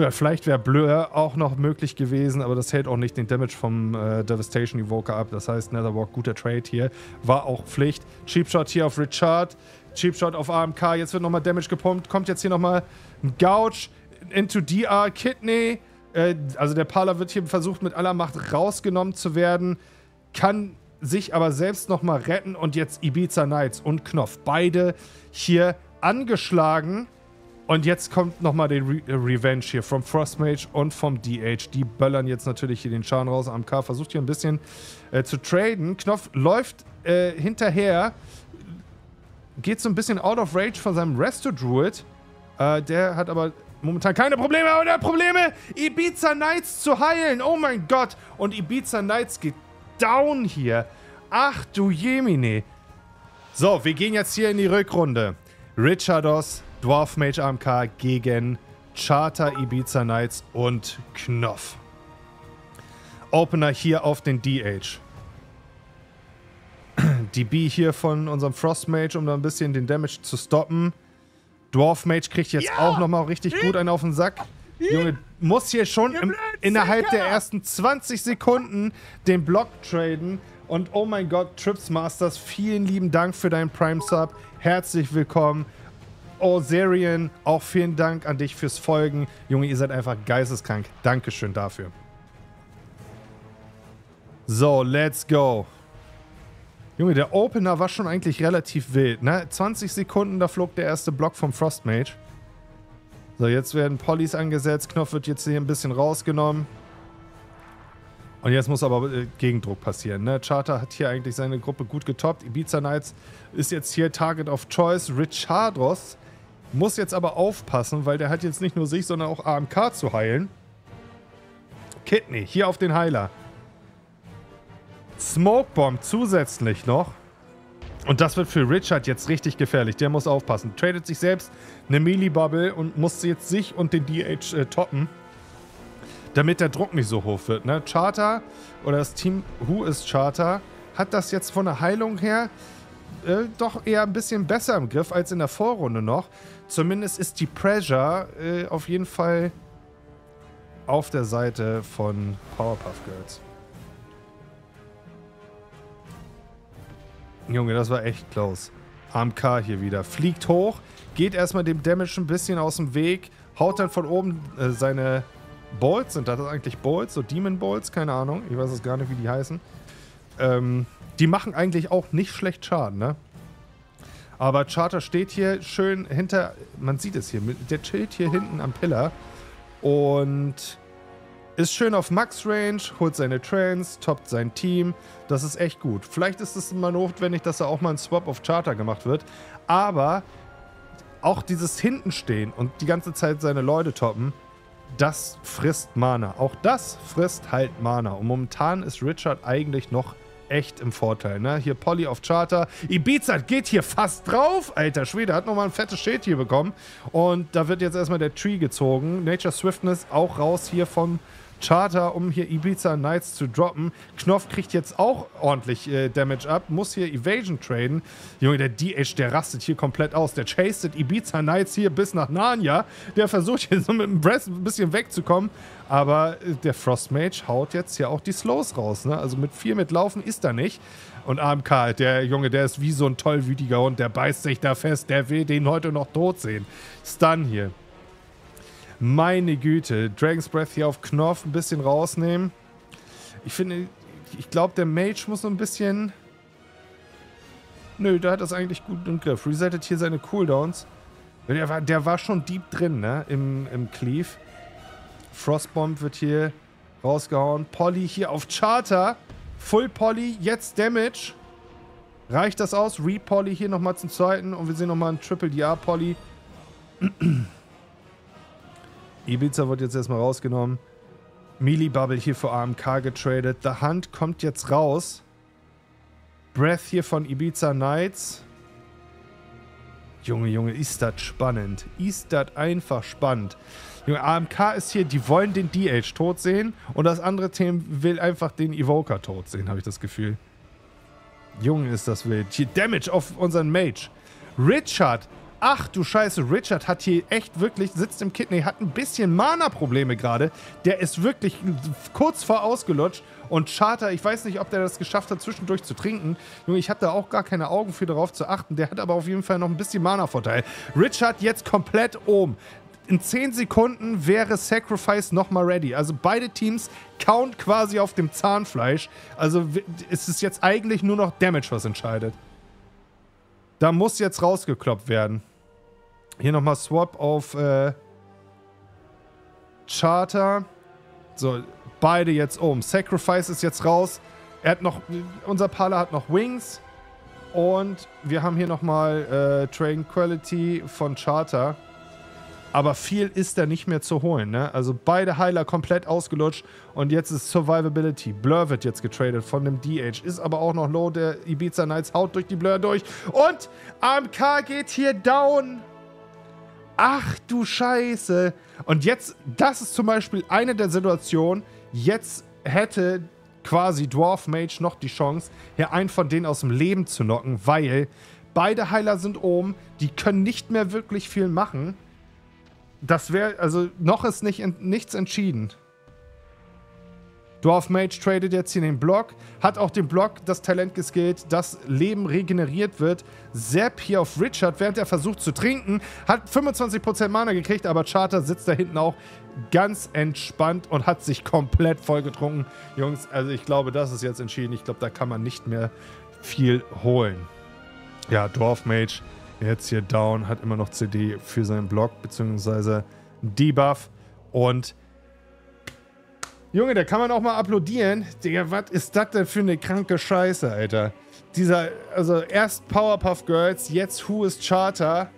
Vielleicht wäre Blur auch noch möglich gewesen, aber das hält auch nicht den Damage vom äh, Devastation Evoker ab. Das heißt, Netherwalk, guter Trade hier. War auch Pflicht. Cheap Shot hier auf Richard. Cheap Shot auf AMK. Jetzt wird nochmal Damage gepumpt. Kommt jetzt hier nochmal ein Gouge into DR Kidney. Äh, also der Parler wird hier versucht, mit aller Macht rausgenommen zu werden. Kann sich aber selbst nochmal retten. Und jetzt Ibiza Knights und Knopf. Beide hier angeschlagen. Und jetzt kommt nochmal die Re äh, Revenge hier vom Frostmage und vom DH. Die böllern jetzt natürlich hier den Schaden raus. AMK versucht hier ein bisschen äh, zu traden. Knopf läuft äh, hinterher. Geht so ein bisschen out of rage von seinem Resto-Druid. Äh, der hat aber momentan keine Probleme, aber der hat Probleme, Ibiza Knights zu heilen. Oh mein Gott. Und Ibiza Knights geht down hier. Ach du Jemine. So, wir gehen jetzt hier in die Rückrunde. Richardos Dwarf Mage AMK gegen Charter Ibiza Knights und Knopf. Opener hier auf den DH. Die B hier von unserem Frost Mage, um da ein bisschen den Damage zu stoppen. Dwarf Mage kriegt jetzt ja. auch nochmal richtig gut einen auf den Sack. Junge, muss hier schon im innerhalb der ersten 20 Sekunden den Block traden. Und oh mein Gott, Trips Masters, vielen lieben Dank für deinen Prime Sub. Herzlich willkommen. Ozarian, auch vielen Dank an dich fürs Folgen. Junge, ihr seid einfach geisteskrank. Dankeschön dafür. So, let's go. Junge, der Opener war schon eigentlich relativ wild, ne? 20 Sekunden, da flog der erste Block vom Frostmage. So, jetzt werden Pollys angesetzt. Knopf wird jetzt hier ein bisschen rausgenommen. Und jetzt muss aber äh, Gegendruck passieren. Ne? Charter hat hier eigentlich seine Gruppe gut getoppt. Ibiza Knights ist jetzt hier Target of Choice. Richardros muss jetzt aber aufpassen, weil der hat jetzt nicht nur sich, sondern auch AMK zu heilen. Kidney, hier auf den Heiler. Smokebomb zusätzlich noch. Und das wird für Richard jetzt richtig gefährlich. Der muss aufpassen. Tradet sich selbst eine Melee-Bubble und muss jetzt sich und den DH äh, toppen, damit der Druck nicht so hoch wird. Ne? Charter oder das Team Who is Charter hat das jetzt von der Heilung her äh, doch eher ein bisschen besser im Griff als in der Vorrunde noch. Zumindest ist die Pressure äh, auf jeden Fall auf der Seite von Powerpuff Girls. Junge, das war echt close. AMK hier wieder. Fliegt hoch, geht erstmal dem Damage ein bisschen aus dem Weg, haut dann von oben äh, seine Bolts, sind das eigentlich Bolts, so Demon Bolts, keine Ahnung, ich weiß es gar nicht, wie die heißen. Ähm, die machen eigentlich auch nicht schlecht Schaden, ne? Aber Charter steht hier schön hinter, man sieht es hier, der chillt hier hinten am Pillar und ist schön auf Max-Range, holt seine Trans, toppt sein Team. Das ist echt gut. Vielleicht ist es mal notwendig, dass da auch mal ein Swap auf Charter gemacht wird. Aber auch dieses Hintenstehen und die ganze Zeit seine Leute toppen, das frisst Mana. Auch das frisst halt Mana. Und momentan ist Richard eigentlich noch echt im Vorteil. Ne? Hier Polly auf Charter. Ibiza geht hier fast drauf. Alter Schwede, hat nochmal ein fettes Schild hier bekommen. Und da wird jetzt erstmal der Tree gezogen. Nature Swiftness auch raus hier vom Charter, um hier Ibiza Knights zu droppen. Knopf kriegt jetzt auch ordentlich äh, Damage ab, muss hier Evasion traden. Junge, der DH, der rastet hier komplett aus. Der chastet Ibiza Knights hier bis nach Narnia. Der versucht hier so mit dem Breath ein bisschen wegzukommen. Aber äh, der Frostmage haut jetzt hier auch die Slows raus. Ne? Also mit viel mitlaufen ist er nicht. Und AMK, der Junge, der ist wie so ein tollwütiger Hund. Der beißt sich da fest. Der will den heute noch tot sehen. Stun hier. Meine Güte. Dragon's Breath hier auf Knopf ein bisschen rausnehmen. Ich finde, ich glaube, der Mage muss so ein bisschen... Nö, der hat das eigentlich gut im Griff. Resettet hier seine Cooldowns. Der war, der war schon deep drin, ne? Im, im Cleave. Frostbomb wird hier rausgehauen. Polly hier auf Charter. Full Polly, jetzt Damage. Reicht das aus? Re-Polly hier nochmal zum zweiten. Und wir sehen nochmal einen Triple DR Polly. Ibiza wird jetzt erstmal rausgenommen. Melee Bubble hier für AMK getradet. The Hunt kommt jetzt raus. Breath hier von Ibiza Knights. Junge, Junge, ist das spannend. Ist das einfach spannend. Junge, AMK ist hier, die wollen den DH tot sehen und das andere Team will einfach den Evoker tot sehen, habe ich das Gefühl. Junge, ist das wild. Hier Damage auf unseren Mage. Richard Ach du Scheiße, Richard hat hier echt wirklich, sitzt im Kidney, hat ein bisschen Mana-Probleme gerade. Der ist wirklich kurz vor ausgelutscht. Und Charter, ich weiß nicht, ob der das geschafft hat, zwischendurch zu trinken. Junge, ich habe da auch gar keine Augen für darauf zu achten. Der hat aber auf jeden Fall noch ein bisschen Mana-Vorteil. Richard jetzt komplett oben. In 10 Sekunden wäre Sacrifice nochmal ready. Also beide Teams count quasi auf dem Zahnfleisch. Also ist es jetzt eigentlich nur noch Damage, was entscheidet. Da muss jetzt rausgekloppt werden. Hier nochmal Swap auf äh, Charter. So, beide jetzt oben. Sacrifice ist jetzt raus. Er hat noch, unser Pala hat noch Wings. Und wir haben hier nochmal äh, Tranquility von Charter. Aber viel ist da nicht mehr zu holen. Ne? Also beide Heiler komplett ausgelutscht. Und jetzt ist Survivability. Blur wird jetzt getradet von dem DH. Ist aber auch noch low. Der Ibiza Knights haut durch die Blur durch. Und AMK geht hier down. Ach du Scheiße. Und jetzt, das ist zum Beispiel eine der Situationen, jetzt hätte quasi Dwarf Mage noch die Chance, hier einen von denen aus dem Leben zu knocken, weil beide Heiler sind oben, die können nicht mehr wirklich viel machen. Das wäre, also noch ist nicht, nichts entschieden. Dwarf Mage tradet jetzt hier den Block, hat auch den Block das Talent geskillt, dass Leben regeneriert wird. Sepp hier auf Richard, während er versucht zu trinken, hat 25% Mana gekriegt, aber Charter sitzt da hinten auch ganz entspannt und hat sich komplett vollgetrunken. Jungs, also ich glaube, das ist jetzt entschieden. Ich glaube, da kann man nicht mehr viel holen. Ja, Dwarf Mage jetzt hier down, hat immer noch CD für seinen Block, beziehungsweise Debuff und Junge, da kann man auch mal applaudieren. Digga, was ist das denn für eine kranke Scheiße, Alter? Dieser, also erst Powerpuff Girls, jetzt Who is Charter.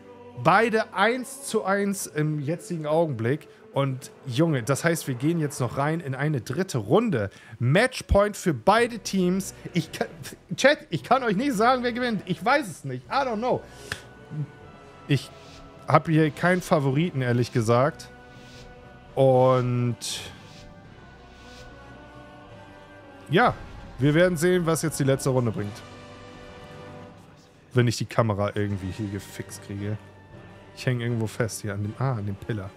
Beide 1 zu 1 im jetzigen Augenblick. Und Junge, das heißt, wir gehen jetzt noch rein in eine dritte Runde. Matchpoint für beide Teams. Ich kann, Chat, ich kann euch nicht sagen, wer gewinnt. Ich weiß es nicht. I don't know. Ich habe hier keinen Favoriten, ehrlich gesagt. Und ja, wir werden sehen, was jetzt die letzte Runde bringt. Wenn ich die Kamera irgendwie hier gefixt kriege. Ich hänge irgendwo fest hier an dem, ah, an dem Pillar.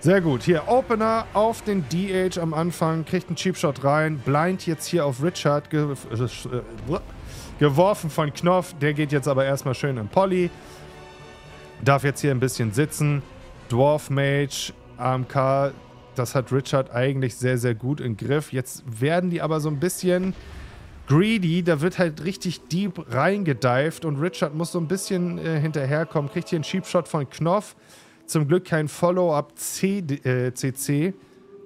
Sehr gut. Hier, Opener auf den DH am Anfang, kriegt einen Cheapshot rein. Blind jetzt hier auf Richard ge äh, geworfen von Knopf. Der geht jetzt aber erstmal schön in Polly. Darf jetzt hier ein bisschen sitzen. Dwarf Mage, AMK das hat Richard eigentlich sehr, sehr gut im Griff. Jetzt werden die aber so ein bisschen greedy. Da wird halt richtig deep reingedived und Richard muss so ein bisschen äh, hinterherkommen. Kriegt hier einen Cheap Shot von Knopf. Zum Glück kein Follow-up CC. Äh,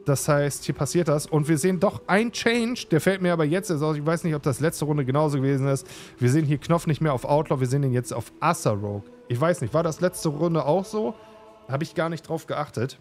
das heißt, hier passiert das. Und wir sehen doch ein Change. Der fällt mir aber jetzt aus. Ich weiß nicht, ob das letzte Runde genauso gewesen ist. Wir sehen hier Knopf nicht mehr auf Outlaw. Wir sehen ihn jetzt auf Assa Rogue. Ich weiß nicht, war das letzte Runde auch so? Habe ich gar nicht drauf geachtet.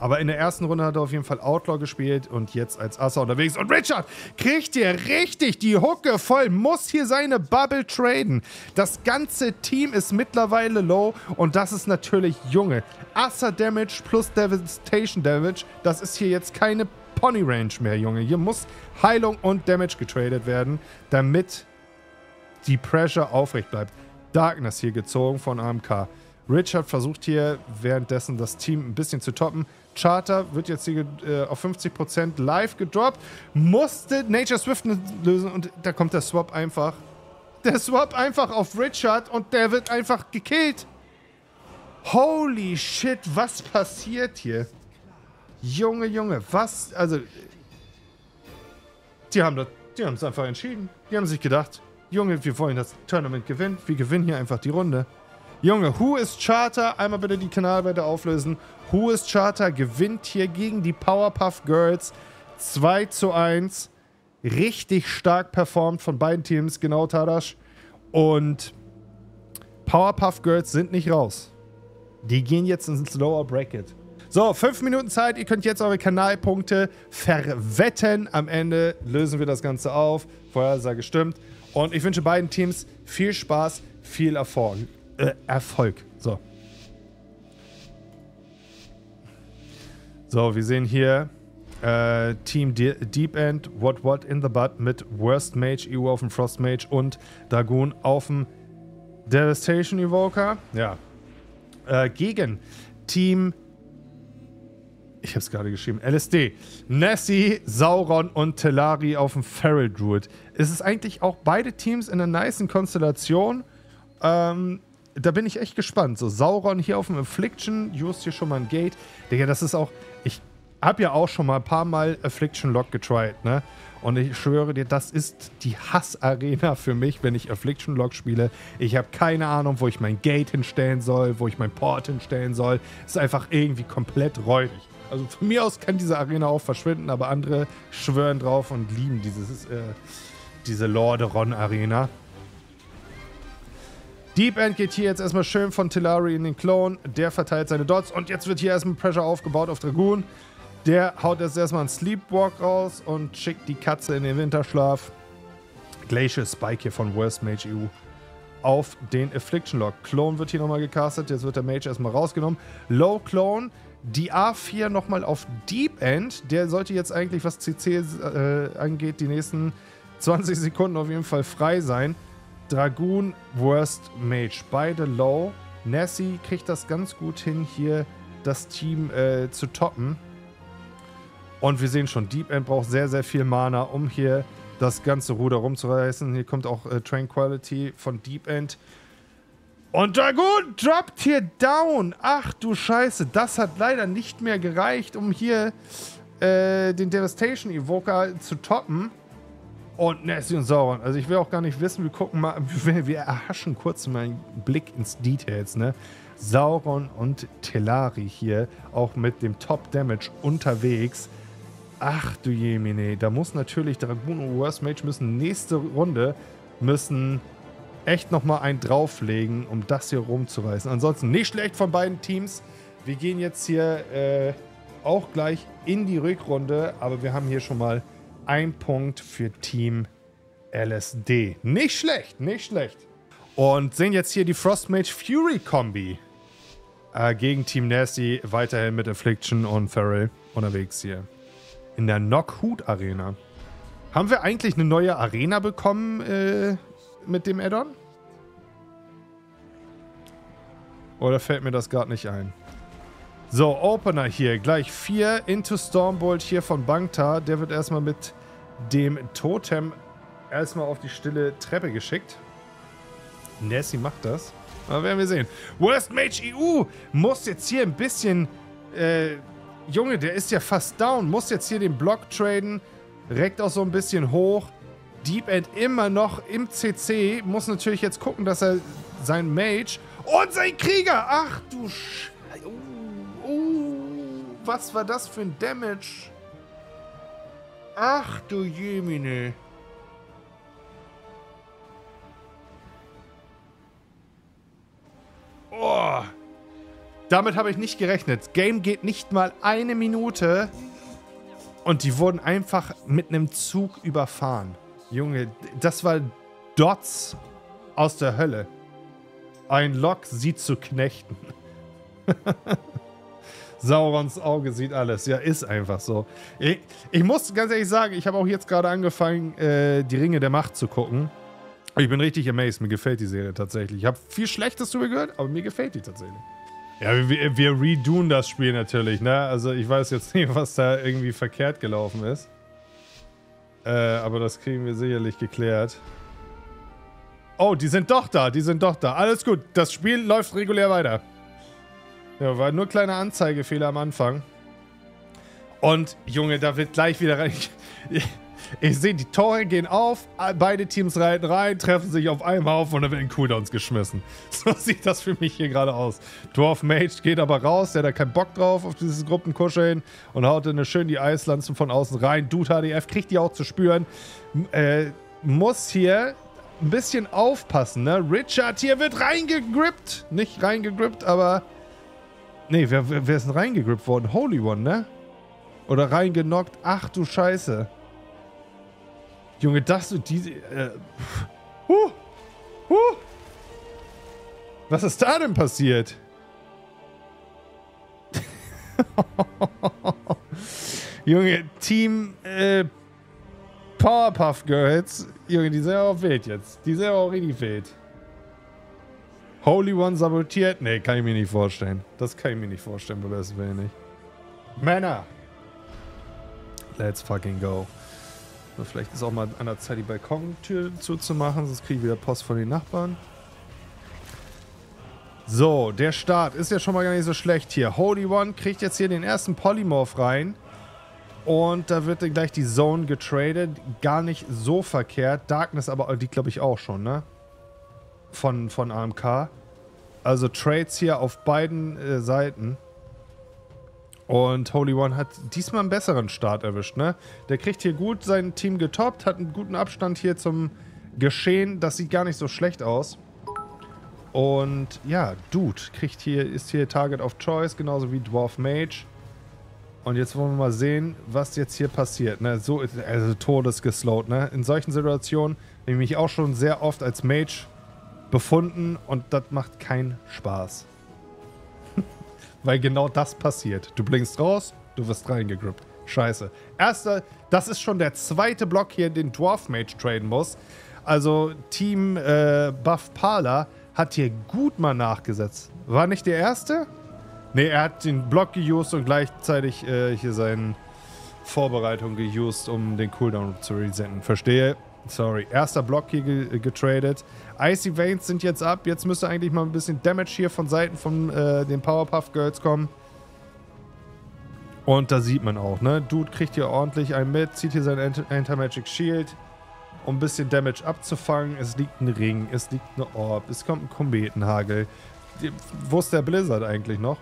Aber in der ersten Runde hat er auf jeden Fall Outlaw gespielt und jetzt als Assa unterwegs. Und Richard kriegt hier richtig die Hucke voll, muss hier seine Bubble traden. Das ganze Team ist mittlerweile low und das ist natürlich Junge. Assa Damage plus Devastation Damage, das ist hier jetzt keine Pony Range mehr, Junge. Hier muss Heilung und Damage getradet werden, damit die Pressure aufrecht bleibt. Darkness hier gezogen von AMK. Richard versucht hier währenddessen das Team ein bisschen zu toppen. Charter wird jetzt hier äh, auf 50% live gedroppt. Musste Nature Swift lösen und da kommt der Swap einfach. Der Swap einfach auf Richard und der wird einfach gekillt. Holy shit, was passiert hier? Junge, Junge, was? Also, die haben die haben es einfach entschieden. Die haben sich gedacht, Junge, wir wollen das Tournament gewinnen. Wir gewinnen hier einfach die Runde. Junge, Who is Charter? Einmal bitte die Kanalweite auflösen. Who is Charter gewinnt hier gegen die Powerpuff Girls 2 zu 1. Richtig stark performt von beiden Teams, genau Tadash. Und Powerpuff Girls sind nicht raus. Die gehen jetzt ins Lower Bracket. So, fünf Minuten Zeit. Ihr könnt jetzt eure Kanalpunkte verwetten. Am Ende lösen wir das Ganze auf. Vorhersage stimmt. Und ich wünsche beiden Teams viel Spaß, viel Erfolg äh, Erfolg. So. So, wir sehen hier äh, Team De Deep End, What What in the Butt mit Worst Mage EU auf dem Frost Mage und Dragoon auf dem Devastation Evoker. Ja. Äh, gegen Team ich habe es gerade geschrieben, LSD, Nessie, Sauron und Telari auf dem Feral Druid. Es ist eigentlich auch beide Teams in einer niceen Konstellation. Ähm, da bin ich echt gespannt. So, Sauron hier auf dem Affliction, just hier schon mal ein Gate. Digga, das ist auch. Ich habe ja auch schon mal ein paar Mal Affliction Lock getried, ne? Und ich schwöre dir, das ist die Hassarena für mich, wenn ich Affliction Lock spiele. Ich habe keine Ahnung, wo ich mein Gate hinstellen soll, wo ich mein Port hinstellen soll. Es ist einfach irgendwie komplett räudig. Also von mir aus kann diese Arena auch verschwinden, aber andere schwören drauf und lieben dieses, äh, diese Lordaeron Arena. Deep End geht hier jetzt erstmal schön von Tillari in den Clone. Der verteilt seine Dots und jetzt wird hier erstmal Pressure aufgebaut auf Dragoon. Der haut jetzt erstmal einen Sleepwalk raus und schickt die Katze in den Winterschlaf. Glacier Spike hier von Worst Mage EU auf den Affliction Lock. Clone wird hier nochmal gecastet. Jetzt wird der Mage erstmal rausgenommen. Low Clone. Die A4 nochmal auf Deep End. Der sollte jetzt eigentlich, was CC äh, angeht, die nächsten 20 Sekunden auf jeden Fall frei sein. Dragoon, Worst Mage. Beide low. Nessie kriegt das ganz gut hin, hier das Team äh, zu toppen. Und wir sehen schon, Deep End braucht sehr, sehr viel Mana, um hier das ganze Ruder rumzureißen. Hier kommt auch äh, Tranquility von Deep End. Und Dragoon droppt hier down. Ach du Scheiße, das hat leider nicht mehr gereicht, um hier äh, den Devastation Evoker zu toppen. Und Nessie und Sauron. Also ich will auch gar nicht wissen, wir gucken mal, wir, wir erhaschen kurz mal einen Blick ins Details, ne? Sauron und Telari hier auch mit dem Top Damage unterwegs. Ach du Jemine, da muss natürlich Dragoon und Worst Mage müssen nächste Runde müssen echt nochmal einen drauflegen, um das hier rumzureißen. Ansonsten nicht schlecht von beiden Teams. Wir gehen jetzt hier äh, auch gleich in die Rückrunde, aber wir haben hier schon mal einen Punkt für Team LSD. Nicht schlecht, nicht schlecht. Und sehen jetzt hier die Frostmage Fury Kombi äh, gegen Team Nasty weiterhin mit Affliction und Feral unterwegs hier. In der Knockhood Arena. Haben wir eigentlich eine neue Arena bekommen äh, mit dem Addon? Oder fällt mir das gerade nicht ein? So, Opener hier. Gleich 4 into Stormbolt hier von Bangta. Der wird erstmal mit dem Totem erstmal auf die stille Treppe geschickt. Nessie macht das. Aber werden wir sehen. Worst Mage EU muss jetzt hier ein bisschen... Äh, Junge, der ist ja fast down. Muss jetzt hier den Block traden. Reckt auch so ein bisschen hoch. Deep End immer noch im CC. Muss natürlich jetzt gucken, dass er sein Mage und sein Krieger. Ach du Sch... Uh, uh, was war das für ein Damage? Ach du Jemine. Oh. Damit habe ich nicht gerechnet. Game geht nicht mal eine Minute. Und die wurden einfach mit einem Zug überfahren. Junge, das war Dots aus der Hölle. Ein Lok sieht zu Knechten. (laughs) Saurons Auge sieht alles. Ja, ist einfach so. Ich, ich muss ganz ehrlich sagen, ich habe auch jetzt gerade angefangen, äh, die Ringe der Macht zu gucken. Ich bin richtig amazed. Mir gefällt die Serie tatsächlich. Ich habe viel Schlechtes darüber gehört, aber mir gefällt die tatsächlich. Ja, wir, wir redoen das Spiel natürlich, ne? Also ich weiß jetzt (laughs) nicht, was da irgendwie verkehrt gelaufen ist. Äh, aber das kriegen wir sicherlich geklärt. Oh, die sind doch da, die sind doch da. Alles gut, das Spiel läuft regulär weiter. Ja, war nur kleine Anzeigefehler am Anfang. Und, Junge, da wird gleich wieder rein... (laughs) Ich sehe, die Tore gehen auf, beide Teams reiten rein, treffen sich auf einem Haufen und dann werden Cooldowns geschmissen. (laughs) So sieht das für mich hier gerade aus. Dwarf Mage geht aber raus, der hat da keinen Bock drauf auf dieses Gruppenkuscheln und haut dann schön die Eislanzen von außen rein. Dude HDF kriegt die auch zu spüren. Äh, muss hier ein bisschen aufpassen, ne? Richard hier wird reingegrippt. Nicht reingegrippt, aber... Nee, wer, wer, ist denn reingegrippt worden? Holy One, ne? Oder reingenockt. Ach du Scheiße. Junge, das du diese. Äh, huh, huh. Was ist da denn passiert? (laughs) Junge, Team äh, Powerpuff Girls. Junge, die sind ja auch wild jetzt. Die sind ja auch richtig wild. Holy One sabotiert? Nee, kann ich mir nicht vorstellen. Das kann ich mir nicht vorstellen, aber das will nicht. Männer! Let's fucking go. So, vielleicht ist auch mal an der Zeit, die Balkontür zuzumachen, sonst kriege ich wieder Post von den Nachbarn. So, der Start ist ja schon mal gar nicht so schlecht hier. Holy One kriegt jetzt hier den ersten Polymorph rein. Und da wird dann gleich die Zone getradet. Gar nicht so verkehrt. Darkness aber, die glaube ich auch schon, ne? Von, von AMK. Also Trades hier auf beiden äh, Seiten. Und Holy One hat diesmal einen besseren Start erwischt, ne? Der kriegt hier gut sein Team getoppt, hat einen guten Abstand hier zum Geschehen. Das sieht gar nicht so schlecht aus. Und ja, Dude kriegt hier, ist hier Target of Choice, genauso wie Dwarf Mage. Und jetzt wollen wir mal sehen, was jetzt hier passiert. Ne? So also todesgeslowt. Ne? In solchen Situationen habe ich auch schon sehr oft als Mage befunden und das macht keinen Spaß. (laughs) Weil genau das passiert. Du blinkst raus, du wirst reingegrippt. Scheiße. Erster, das ist schon der zweite Block hier, den Dwarf Mage traden muss. Also Team äh, Buff Parler hat hier gut mal nachgesetzt. War nicht der erste? Ne, er hat den Block geused und gleichzeitig äh, hier seinen Vorbereitung geused, um den Cooldown zu resetten. Verstehe. Sorry. Erster Block hier ge getradet. Icy Veins sind jetzt ab. Jetzt müsste eigentlich mal ein bisschen Damage hier von Seiten von äh, den Powerpuff Girls kommen. Und da sieht man auch, ne? Dude kriegt hier ordentlich einen mit, zieht hier sein Anti-Magic Shield, um ein bisschen Damage abzufangen. Es liegt ein Ring, es liegt eine Orb, es kommt ein Kometenhagel. Wo ist der Blizzard eigentlich noch?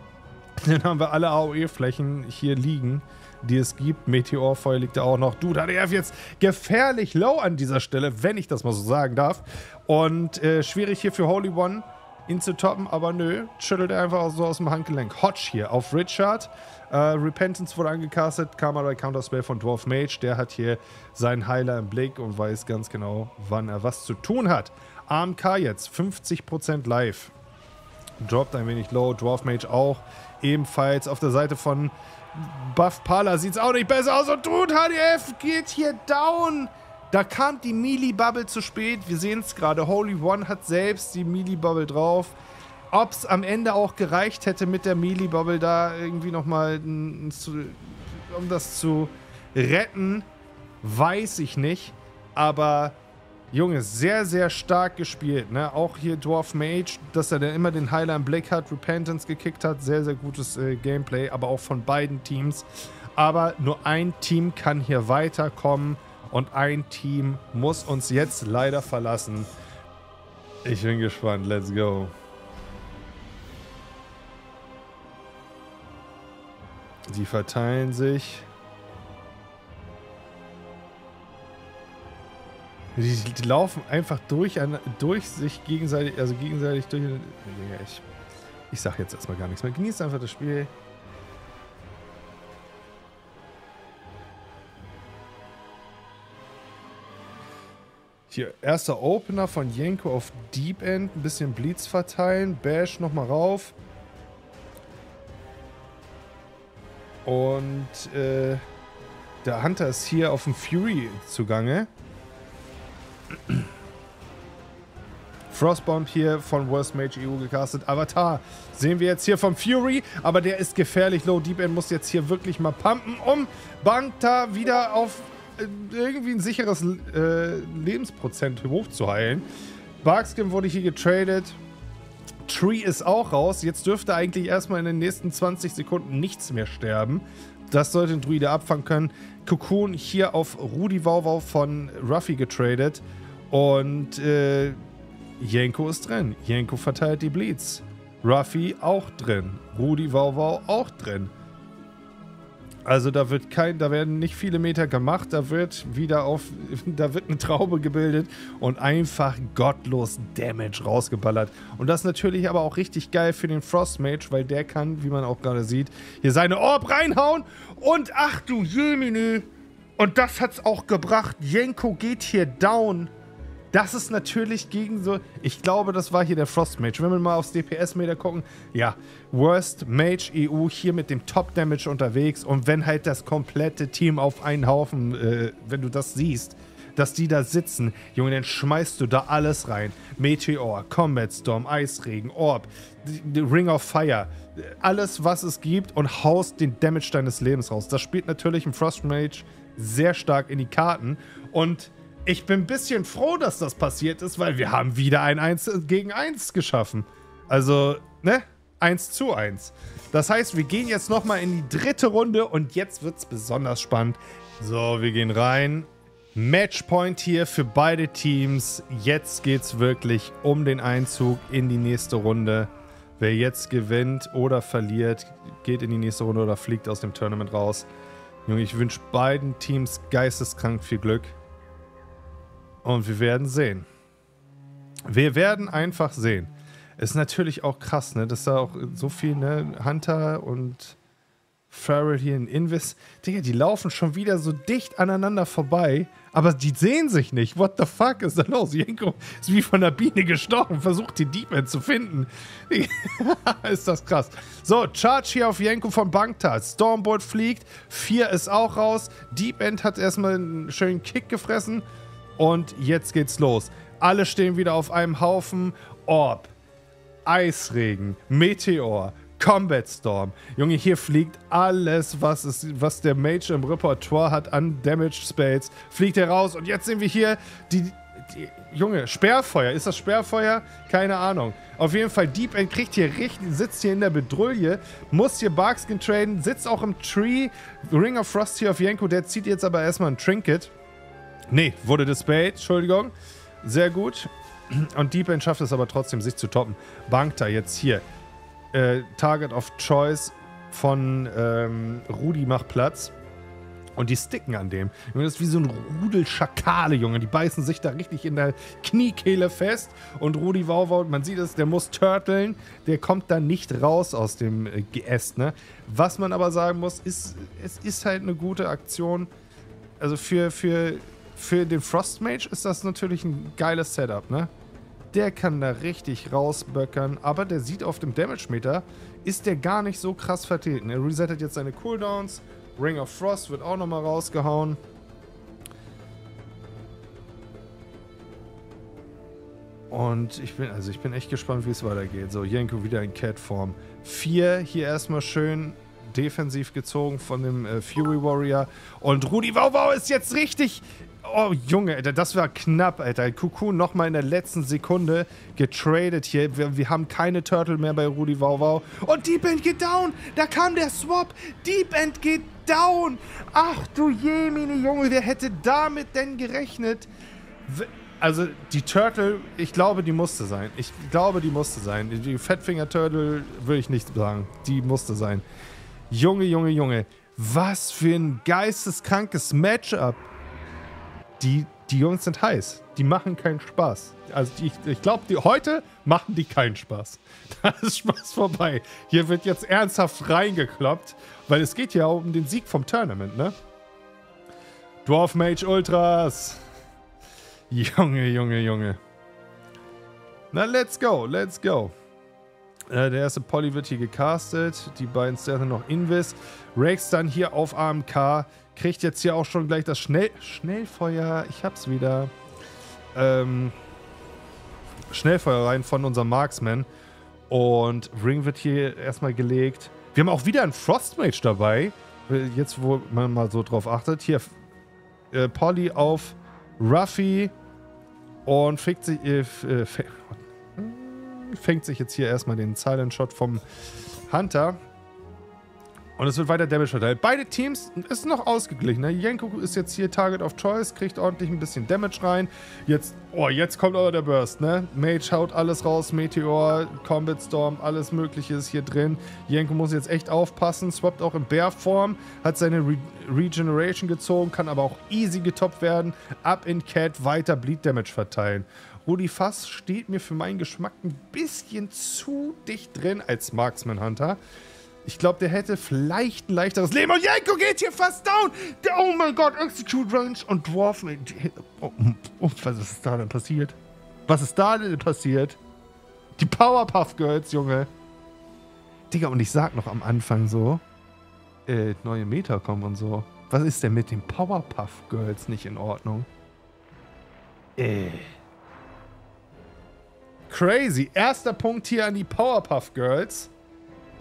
(laughs) Dann haben wir alle AOE-Flächen hier liegen, die es gibt. Meteorfeuer liegt da auch noch. Dude, HDF jetzt gefährlich low an dieser Stelle, wenn ich das mal so sagen darf. Und äh, schwierig hier für Holy One ihn zu toppen, aber nö, schüttelt er einfach so aus dem Handgelenk. Hodge hier auf Richard. Äh, Repentance wurde angecastet, kam aber Counterspell von Dwarf Mage. Der hat hier seinen Heiler im Blick und weiß ganz genau, wann er was zu tun hat. AMK jetzt, 50% live. Droppt ein wenig low, Dwarf Mage auch. Ebenfalls auf der Seite von Buff Pala sieht es auch nicht besser aus. Und Dude, HDF geht hier down. Da kam die Melee-Bubble zu spät. Wir sehen es gerade. Holy One hat selbst die Melee-Bubble drauf. Ob es am Ende auch gereicht hätte mit der Melee-Bubble da irgendwie nochmal, um das zu retten, weiß ich nicht. Aber Junge, sehr, sehr stark gespielt. Ne? Auch hier Dwarf Mage, dass er dann immer den Heiler im Blick hat, Repentance gekickt hat. Sehr, sehr gutes äh, Gameplay, aber auch von beiden Teams. Aber nur ein Team kann hier weiterkommen und ein Team muss uns jetzt leider verlassen. Ich bin gespannt. Let's go. Die verteilen sich. Die, die, laufen einfach durch, an, durch sich gegenseitig, also gegenseitig durch. Ich, ich sag jetzt erstmal gar nichts mehr. Genießt einfach das Spiel. Hier, erster Opener von Jenko auf Deep End. Ein bisschen Bleeds verteilen. Bash nochmal rauf. Und äh, der Hunter ist hier auf dem Fury zugange. Frostbomb hier von Worst Mage EU gecastet. Avatar sehen wir jetzt hier vom Fury, aber der ist gefährlich. Low Deep End muss jetzt hier wirklich mal pumpen, um Bangta wieder auf irgendwie ein sicheres äh, Lebensprozent hochzuheilen. Barkskin wurde hier getradet. Tree ist auch raus. Jetzt dürfte eigentlich erstmal in den nächsten 20 Sekunden nichts mehr sterben. Das sollte ein Druide abfangen können. Cocoon hier auf Rudi Wauwau von Ruffy getradet. Und äh, Jenko ist drin. Jenko verteilt die Bleeds. Ruffy auch drin. Rudi Wauwau auch drin. Also da wird kein, da werden nicht viele Meter gemacht, da wird wieder auf, (laughs) da wird eine Traube gebildet und einfach gottlos Damage rausgeballert. Und das ist natürlich aber auch richtig geil für den Frost Mage, weil der kann, wie man auch gerade sieht, hier seine Orb reinhauen und ach du Jemine. Und das hat's auch gebracht. Jenko geht hier down. Das ist natürlich gegen so. Ich glaube, das war hier der Frost Mage. Wenn wir mal aufs DPS-Meter gucken, ja, Worst Mage EU hier mit dem Top-Damage unterwegs. Und wenn halt das komplette Team auf einen Haufen, äh, wenn du das siehst, dass die da sitzen, Junge, dann schmeißt du da alles rein. Meteor, Combat Storm, Eisregen, Orb, Ring of Fire, alles, was es gibt und haust den Damage deines Lebens raus. Das spielt natürlich im Frost Mage sehr stark in die Karten. Und ich bin ein bisschen froh, dass das passiert ist, weil wir haben wieder ein 1 gegen 1 geschaffen. Also, ne? 1 zu 1. Das heißt, wir gehen jetzt nochmal in die dritte Runde und jetzt wird es besonders spannend. So, wir gehen rein. Matchpoint hier für beide Teams. Jetzt geht es wirklich um den Einzug in die nächste Runde. Wer jetzt gewinnt oder verliert, geht in die nächste Runde oder fliegt aus dem Tournament raus. Junge, ich wünsche beiden Teams geisteskrank viel Glück. Und wir werden sehen. Wir werden einfach sehen. Ist natürlich auch krass, ne? Dass da auch so viel, ne? Hunter und Farrell hier in Invis. Digga, die laufen schon wieder so dicht aneinander vorbei, aber die sehen sich nicht. What the fuck ist da los? Jenko ist wie von der Biene gestochen, versucht die Deep End zu finden. (laughs) ist das krass. So, Charge hier auf Jenko von Banktat. Stormbolt fliegt. Vier ist auch raus. Deep End hat erstmal einen schönen Kick gefressen. Und jetzt geht's los. Alle stehen wieder auf einem Haufen. Orb, Eisregen, Meteor, Combat Storm. Junge, hier fliegt alles, was, ist, was der Mage im Repertoire hat an Damage Spells, fliegt er raus. Und jetzt sehen wir hier die, die, Junge, Sperrfeuer. Ist das Sperrfeuer? Keine Ahnung. Auf jeden Fall, Deep End kriegt hier richtig, sitzt hier in der Bedrulle, muss hier Barkskin traden, sitzt auch im Tree. Ring of Frost hier auf Jenko, der zieht jetzt aber erstmal ein Trinket. Nee, wurde displayed, Entschuldigung. Sehr gut. Und Deep End schafft es aber trotzdem, sich zu toppen. Bankta jetzt hier. Äh, Target of Choice von ähm, Rudi macht Platz. Und die sticken an dem. Das ist wie so ein Rudel Schakale, Junge. Die beißen sich da richtig in der Kniekehle fest. Und Rudi Wauwau, man sieht es, der muss turteln. Der kommt da nicht raus aus dem äh, Geäst, ne? Was man aber sagen muss, ist, es ist halt eine gute Aktion. Also für, für, für den Frostmage ist das natürlich ein geiles Setup, ne? Der kann da richtig rausböckern, aber der sieht auf dem Damage-Meter, ist der gar nicht so krass vertreten. Er resettet jetzt seine Cooldowns. Ring of Frost wird auch nochmal rausgehauen. Und ich bin, also ich bin echt gespannt, wie es weitergeht. So, Jenko wieder in Cat-Form. Vier hier erstmal schön defensiv gezogen von dem äh, Fury Warrior. Und Rudi Wauwau ist jetzt richtig Oh, Junge, Alter, das war knapp, Alter. Cocoon nochmal in der letzten Sekunde getradet hier. Wir, wir, haben keine Turtle mehr bei Rudi Wauwau. Und Deep End geht down. Da kam der Swap. Deep End geht down. Ach du Jemine, Junge, wer hätte damit denn gerechnet? Also die Turtle, ich glaube, die musste sein. Ich glaube, die musste sein. Die Fettfinger Turtle würde ich nicht sagen. Die musste sein. Junge, Junge, Junge. Was für ein geisteskrankes Matchup die, die Jungs sind heiß. Die machen keinen Spaß. Also die, ich glaube, heute machen die keinen Spaß. (laughs) Da ist Spaß vorbei. Hier wird jetzt ernsthaft reingekloppt, weil es geht ja um den Sieg vom Tournament, ne? Dwarf Mage Ultras. Junge, Junge, Junge. Na, let's go, let's go. Äh, der erste Polly wird hier gecastet. Die beiden Stealth noch Invis. Rex dann hier auf AMK kriegt jetzt hier auch schon gleich das Schnell Schnellfeuer. Ich hab's wieder. Ähm, Schnellfeuer rein von unserem Marksman. Und Ring wird hier erstmal gelegt. Wir haben auch wieder einen Frostmage dabei. Jetzt, wo man mal so drauf achtet. Hier äh, Polly auf Ruffy. Und fängt sich, äh, äh fängt sich jetzt hier erstmal den Silent Shot vom Hunter. Und es wird weiter Damage verteilt. Beide Teams ist noch ausgeglichen. Ne? Jenko ist jetzt hier Target of Choice, kriegt ordentlich ein bisschen Damage rein. Jetzt, oh, jetzt kommt aber der Burst, ne? Mage haut alles raus, Meteor, Combat Storm, alles mögliche ist hier drin. Jenko muss jetzt echt aufpassen, swappt auch in Bär-Form, hat seine Re Regeneration gezogen, kann aber auch easy getoppt werden. Ab in Cat, weiter Bleed Damage verteilen. Rudi Fass steht mir für meinen Geschmack ein bisschen zu dicht drin als Marksman Hunter. Ich glaube, der hätte vielleicht ein leichteres Leben. Und Jenko geht hier fast down. Oh mein Gott, Execute Range und Dwarf. Oh, oh, was ist da denn passiert? Was ist da denn passiert? Die Powerpuff Girls, Junge. Digga, und ich sag noch am Anfang so, äh, neue Meta kommen und so. Was ist denn mit den Powerpuff Girls nicht in Ordnung? Äh. Crazy. Erster Punkt hier an die Powerpuff Girls.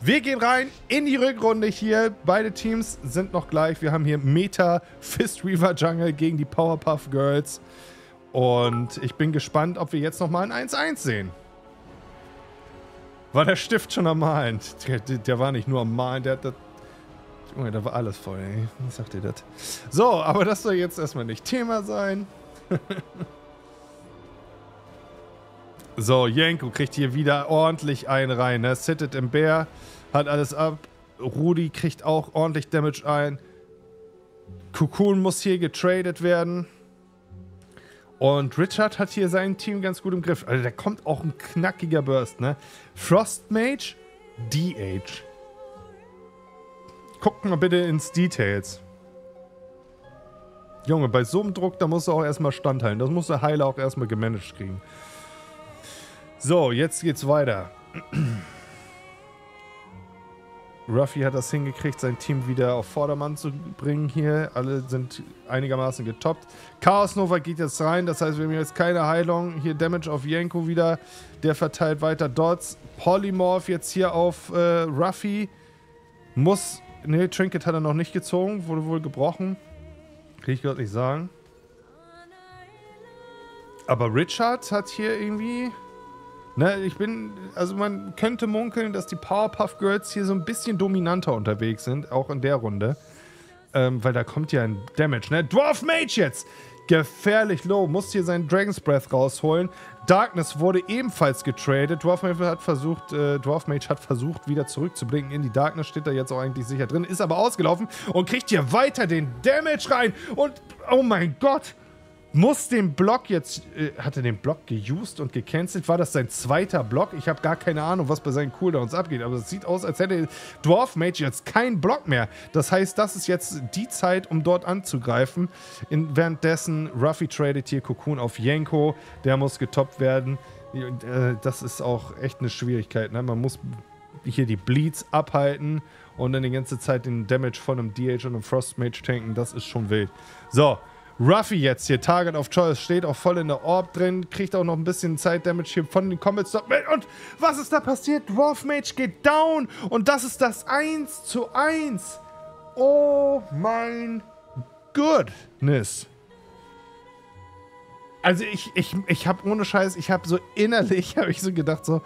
Wir gehen rein in die Rückrunde hier. Beide Teams sind noch gleich. Wir haben hier Meta Fist Reaver Jungle gegen die Powerpuff Girls. Und ich bin gespannt, ob wir jetzt nochmal ein 1-1 sehen. War der Stift schon am Malen? Der, der, war nicht nur am Malen, der, der, Junge, da war alles voll, ey. Was sagt ihr das? So, aber das soll jetzt erstmal nicht Thema sein. (laughs) So, Jenko kriegt hier wieder ordentlich einen rein. Ne? Sittet im Bär, hat alles ab. Rudi kriegt auch ordentlich Damage ein. Cocoon muss hier getradet werden. Und Richard hat hier sein Team ganz gut im Griff. Also da kommt auch ein knackiger Burst, ne? Frostmage, DH. Guckt mal bitte ins Details. Junge, bei so einem Druck, da musst du auch erstmal standhalten. Das muss der Heiler auch erstmal gemanagt kriegen. So, jetzt geht's weiter. (clears throat) Ruffy hat das hingekriegt, sein Team wieder auf Vordermann zu bringen hier. Alle sind einigermaßen getoppt. Chaos Nova geht jetzt rein, das heißt, wir haben jetzt keine Heilung. Hier Damage auf Yenko wieder. Der verteilt weiter Dots. Polymorph jetzt hier auf äh, Ruffy. Muss. Ne, Trinket hat er noch nicht gezogen. Wurde wohl gebrochen. Kann ich gerade nicht sagen. Aber Richard hat hier irgendwie. Ne, ich bin. Also man könnte munkeln, dass die Powerpuff Girls hier so ein bisschen dominanter unterwegs sind, auch in der Runde. Ähm, weil da kommt ja ein Damage, ne? Dwarf Mage jetzt! Gefährlich low, muss hier seinen Dragon's Breath rausholen. Darkness wurde ebenfalls getradet. Dwarf Mage hat versucht, äh, Dwarf Mage hat versucht, wieder zurückzublinken in die Darkness. Steht da jetzt auch eigentlich sicher drin, ist aber ausgelaufen und kriegt hier weiter den Damage rein. Und oh mein Gott! Muss den Block jetzt, äh, hat er den Block geused und gecancelt? War das sein zweiter Block? Ich habe gar keine Ahnung, was bei seinen Cooldowns abgeht, aber es sieht aus, als hätte Dwarf Mage jetzt keinen Block mehr. Das heißt, das ist jetzt die Zeit, um dort anzugreifen. In, währenddessen Ruffy tradet hier Cocoon auf Yenko, der muss getoppt werden. Äh, das ist auch echt eine Schwierigkeit. Ne? Man muss hier die Bleeds abhalten und dann die ganze Zeit den Damage von einem DH und einem Frost Mage tanken. Das ist schon wild. So, Ruffy jetzt hier, Target of Choice, steht auch voll in der Orb drin, kriegt auch noch ein bisschen Zeit-Damage hier von den Combats. Und was ist da passiert? Dwarf Mage geht down und das ist das 1 zu 1. Oh mein Goodness. Also ich, ich, ich habe ohne Scheiß, ich habe so innerlich, (laughs) habe ich so gedacht so,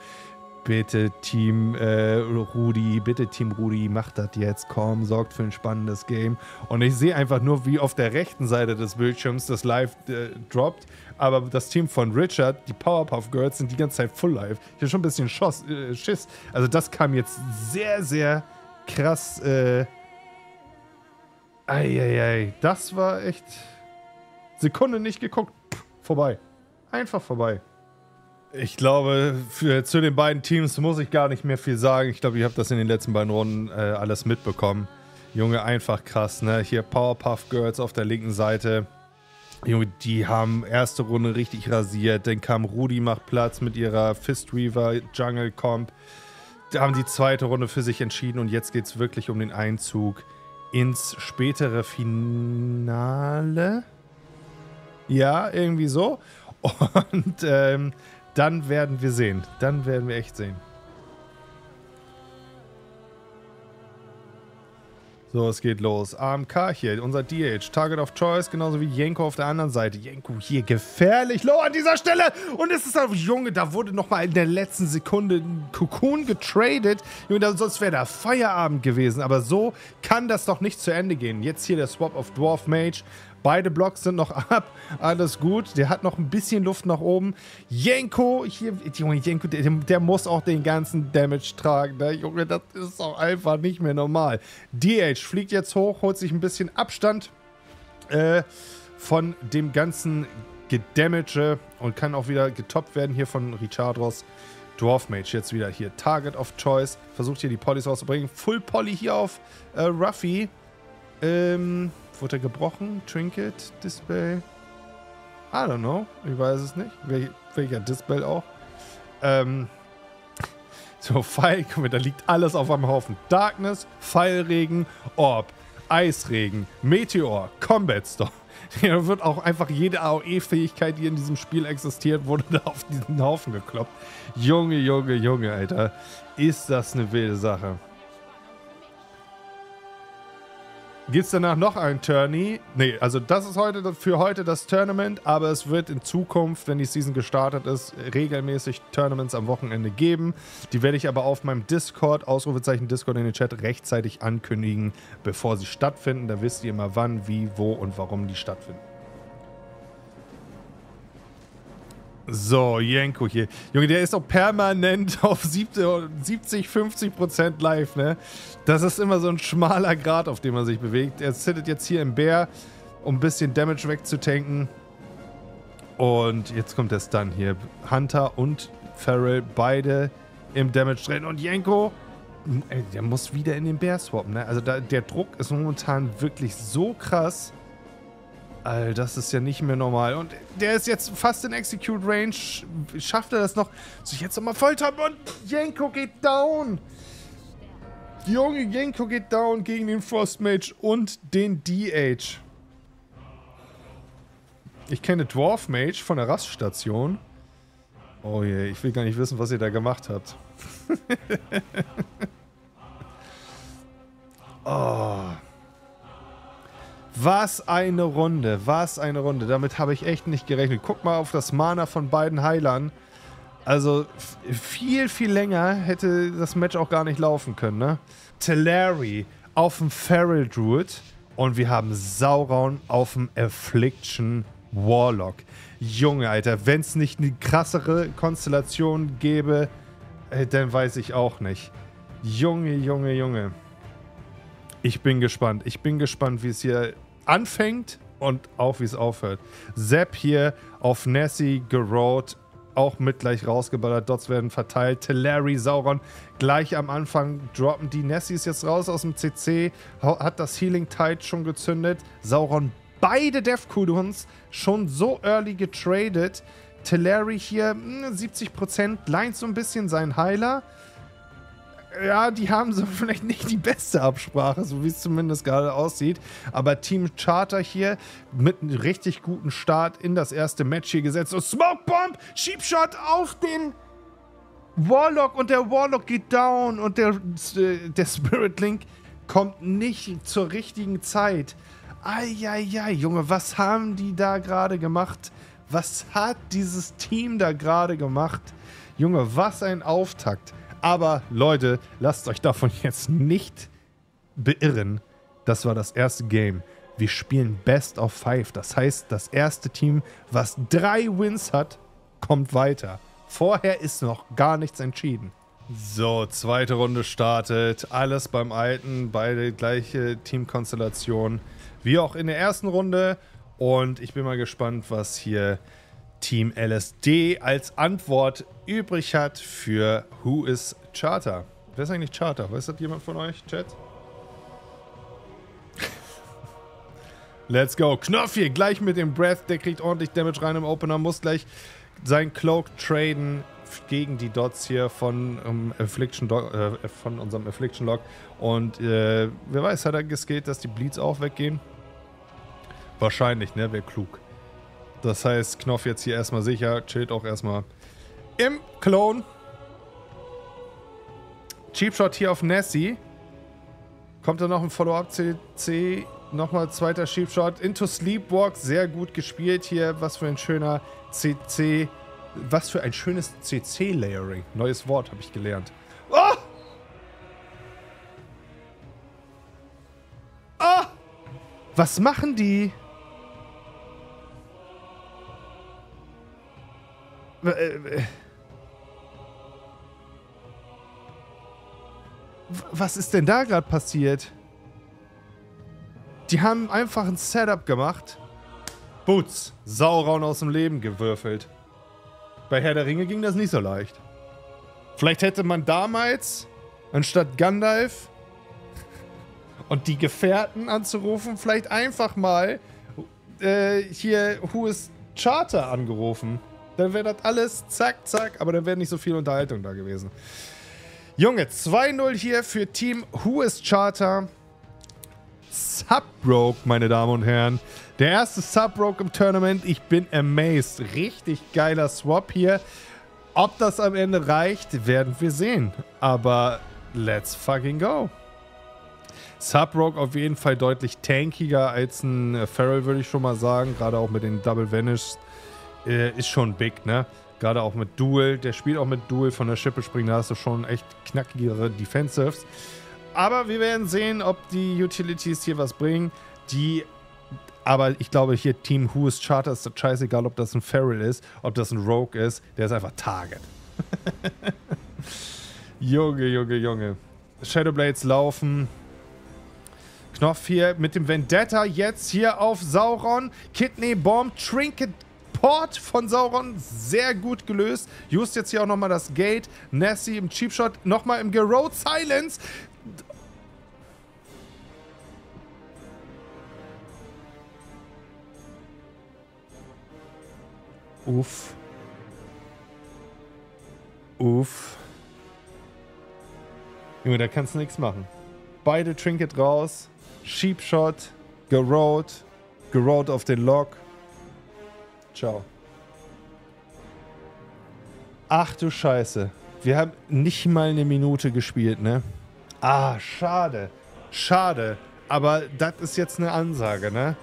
bitte Team äh, Rudi, bitte Team Rudi, macht das jetzt, komm, sorgt für ein spannendes Game. Und ich sehe einfach nur, wie auf der rechten Seite des Bildschirms das Live äh, droppt. Aber das Team von Richard, die Powerpuff Girls, sind die ganze Zeit full live. Ich habe schon ein bisschen Schoss, äh, Schiss. Also das kam jetzt sehr, sehr krass. Äh, Eieiei, das war echt. Sekunde nicht geguckt. Pff, vorbei. Einfach vorbei. Ich glaube, für, zu den beiden Teams muss ich gar nicht mehr viel sagen. Ich glaube, ich habe das in den letzten beiden Runden äh, alles mitbekommen. Junge, einfach krass, ne? Hier Powerpuff Girls auf der linken Seite. Junge, die haben erste Runde richtig rasiert. Dann kam Rudi macht Platz mit ihrer Fist Reaver Jungle Comp. Da haben die zweite Runde für sich entschieden und jetzt geht es wirklich um den Einzug ins spätere Finale. Ja, irgendwie so. (laughs) Und ähm, dann werden wir sehen. Dann werden wir echt sehen. So, es geht los. AMK hier, unser DH. Target of Choice, genauso wie Jenko auf der anderen Seite. Jenko hier gefährlich low an dieser Stelle. Und es ist einfach, Junge, da wurde nochmal in der letzten Sekunde ein Cocoon getradet. Junge, sonst wäre da Feierabend gewesen. Aber so kann das doch nicht zu Ende gehen. Jetzt hier der Swap of Dwarf Mage. Beide Blocks sind noch (laughs) ab. Alles gut. Der hat noch ein bisschen Luft nach oben. Jenko, hier, Junge, Jenko, der, der, muss auch den ganzen Damage tragen. Ne? Junge, das ist auch einfach nicht mehr normal. DH fliegt jetzt hoch, holt sich ein bisschen Abstand äh, von dem ganzen Gedamage und kann auch wieder getoppt werden hier von Richardros. Dwarf Mage jetzt wieder hier. Target of Choice. Versucht hier die Polys rauszubringen. Full Poly hier auf äh, Ruffy. Ähm, Wurde er gebrochen? Trinket? Display? I don't know. Ich weiß es nicht. Wel welcher Display auch. Ähm. So, Pfeil, guck mal, da liegt alles auf einem Haufen. Darkness, Pfeilregen, Orb, Eisregen, Meteor, Combat Storm. (laughs) Da wird auch einfach jede AOE-Fähigkeit, die in diesem Spiel existiert, wurde (laughs) da auf diesen Haufen gekloppt. Junge, Junge, Junge, Alter. Ist das eine wilde Sache. Gibt es danach noch ein Tourney? Nee, also das ist heute für heute das Tournament, aber es wird in Zukunft, wenn die Season gestartet ist, regelmäßig Tournaments am Wochenende geben. Die werde ich aber auf meinem Discord, Ausrufezeichen Discord in den Chat, rechtzeitig ankündigen, bevor sie stattfinden. Da wisst ihr immer wann, wie, wo und warum die stattfinden. So, Jenko hier. Junge, der ist auch permanent (laughs) auf 70, 50 Prozent live, ne? Das ist immer so ein schmaler Grad, auf dem man sich bewegt. Er sittet jetzt hier im Bär, um ein bisschen Damage wegzutanken. Und jetzt kommt der Stun hier. Hunter und Farrell beide im Damage drin. Und Jenko, der muss wieder in den Bär swappen, ne? Also da, der Druck ist momentan wirklich so krass. Alter, das ist ja nicht mehr normal. Und der ist jetzt fast in Execute Range. Schafft er das noch? Sich jetzt nochmal volltappen und Jenko geht down. Junge, Jenko geht down gegen den Frostmage und den DH. Ich kenne Dwarf Mage von der Raststation. Oh je, ich will gar nicht wissen, was ihr da gemacht habt. (laughs) oh. Was eine Runde, was eine Runde. Damit habe ich echt nicht gerechnet. Guck mal auf das Mana von beiden Heilern. Also viel, viel länger hätte das Match auch gar nicht laufen können, ne? Telleri auf dem Feral Druid und wir haben Sauron auf dem Affliction Warlock. Junge, Alter, wenn es nicht eine krassere Konstellation gäbe, äh, dann weiß ich auch nicht. Junge, Junge, Junge. Ich bin gespannt. Ich bin gespannt, wie es hier anfängt und auch wie es aufhört. Sepp hier auf Nessie gerollt, auch mit gleich rausgeballert. Dots werden verteilt. Telleri, Sauron gleich am Anfang droppen die Nessies jetzt raus aus dem CC. Hat das Healing Tide schon gezündet. Sauron beide Death Cooldoms schon so early getradet. Telleri hier 70%, hm, leint so ein bisschen sein Heiler ja, die haben so (laughs) vielleicht nicht die beste Absprache, so wie es zumindest gerade aussieht. Aber Team Charter hier mit einem richtig guten Start in das erste Match hier gesetzt. Und Smoke Bomb, Sheepshot auf den Warlock und der Warlock geht down und der, der Spirit Link kommt nicht zur richtigen Zeit. Eieiei, Junge, was haben die da gerade gemacht? Was hat dieses Team da gerade gemacht? Junge, was ein Auftakt. Aber Leute, lasst euch davon (laughs) jetzt nicht beirren. Das war das erste Game. Wir spielen Best of Five. Das heißt, das erste Team, was drei Wins hat, kommt weiter. Vorher ist noch gar nichts entschieden. So, zweite Runde startet. Alles beim Alten, beide gleiche Teamkonstellation wie auch in der ersten Runde. Und ich bin mal gespannt, was hier Team LSD als Antwort übrig hat für Who is Charter. Wer ist eigentlich Charter? Weiß das jemand von euch, Chat? Let's go. Knopf hier gleich mit dem Breath. Der kriegt ordentlich Damage rein im Opener. Muss gleich sein Cloak traden gegen die Dots hier von, um, Affliction äh, von unserem Affliction Lock. Und äh, wer weiß, hat er geskillt, dass die Bleeds auch weggehen? Wahrscheinlich, ne? Wäre klug. Das heißt, Knopf jetzt hier erstmal sicher, chillt auch erstmal im Clone. Cheap Shot hier auf Nessie. Kommt dann noch ein Follow-up-CC. Nochmal zweiter Cheap Shot. Into Sleepwalk. Sehr gut gespielt hier. Was für ein schöner CC. Was für ein schönes CC-Layering. Neues Wort habe ich gelernt. Oh! Oh! Was machen die? Was ist denn da gerade passiert? Die haben einfach ein Setup gemacht. Boots, Sauron aus dem Leben gewürfelt. Bei Herr der Ringe ging das nicht so leicht. Vielleicht hätte man damals, anstatt Gandalf und die Gefährten anzurufen, vielleicht einfach mal äh, hier Who Charter angerufen. Dann wäre das alles zack, zack, aber dann wäre nicht so viel Unterhaltung da gewesen. Junge, 2-0 hier für Team Who is Charter. Subbroke, meine Damen und Herren. Der erste Subbroke im Tournament. Ich bin amazed. Richtig geiler Swap hier. Ob das am Ende reicht, werden wir sehen. Aber let's fucking go. Subrogue auf jeden Fall deutlich tankiger als ein Feral, würde ich schon mal sagen. Gerade auch mit den Double Vanish äh, ist schon big, ne? Gerade auch mit Duel. Der spielt auch mit Duel von der Schippe springen. Da hast du schon echt knackigere Defensives. Aber wir werden sehen, ob die Utilities hier was bringen. Die. Aber ich glaube, hier Team Who is Charter ist scheißegal, ob das ein Feral ist, ob das ein Rogue ist. Der ist einfach Target. (laughs) Junge, Junge, Junge. Shadowblades laufen. Knopf hier mit dem Vendetta jetzt hier auf Sauron. Kidney Bomb, Trinket Port von Sauron sehr gut gelöst. Just jetzt hier auch nochmal das Gate. Nessie im Cheap Shot nochmal im Gerode Silence. Uff. Uff. Junge, da kannst du nichts machen. Beide Trinket raus. Sheep Shot. Gerode. Gerode auf den Lock. Ciao. Ach du Scheiße. Wir haben nicht mal eine Minute gespielt, ne? Ah, schade. Schade. Aber das ist jetzt eine Ansage, ne?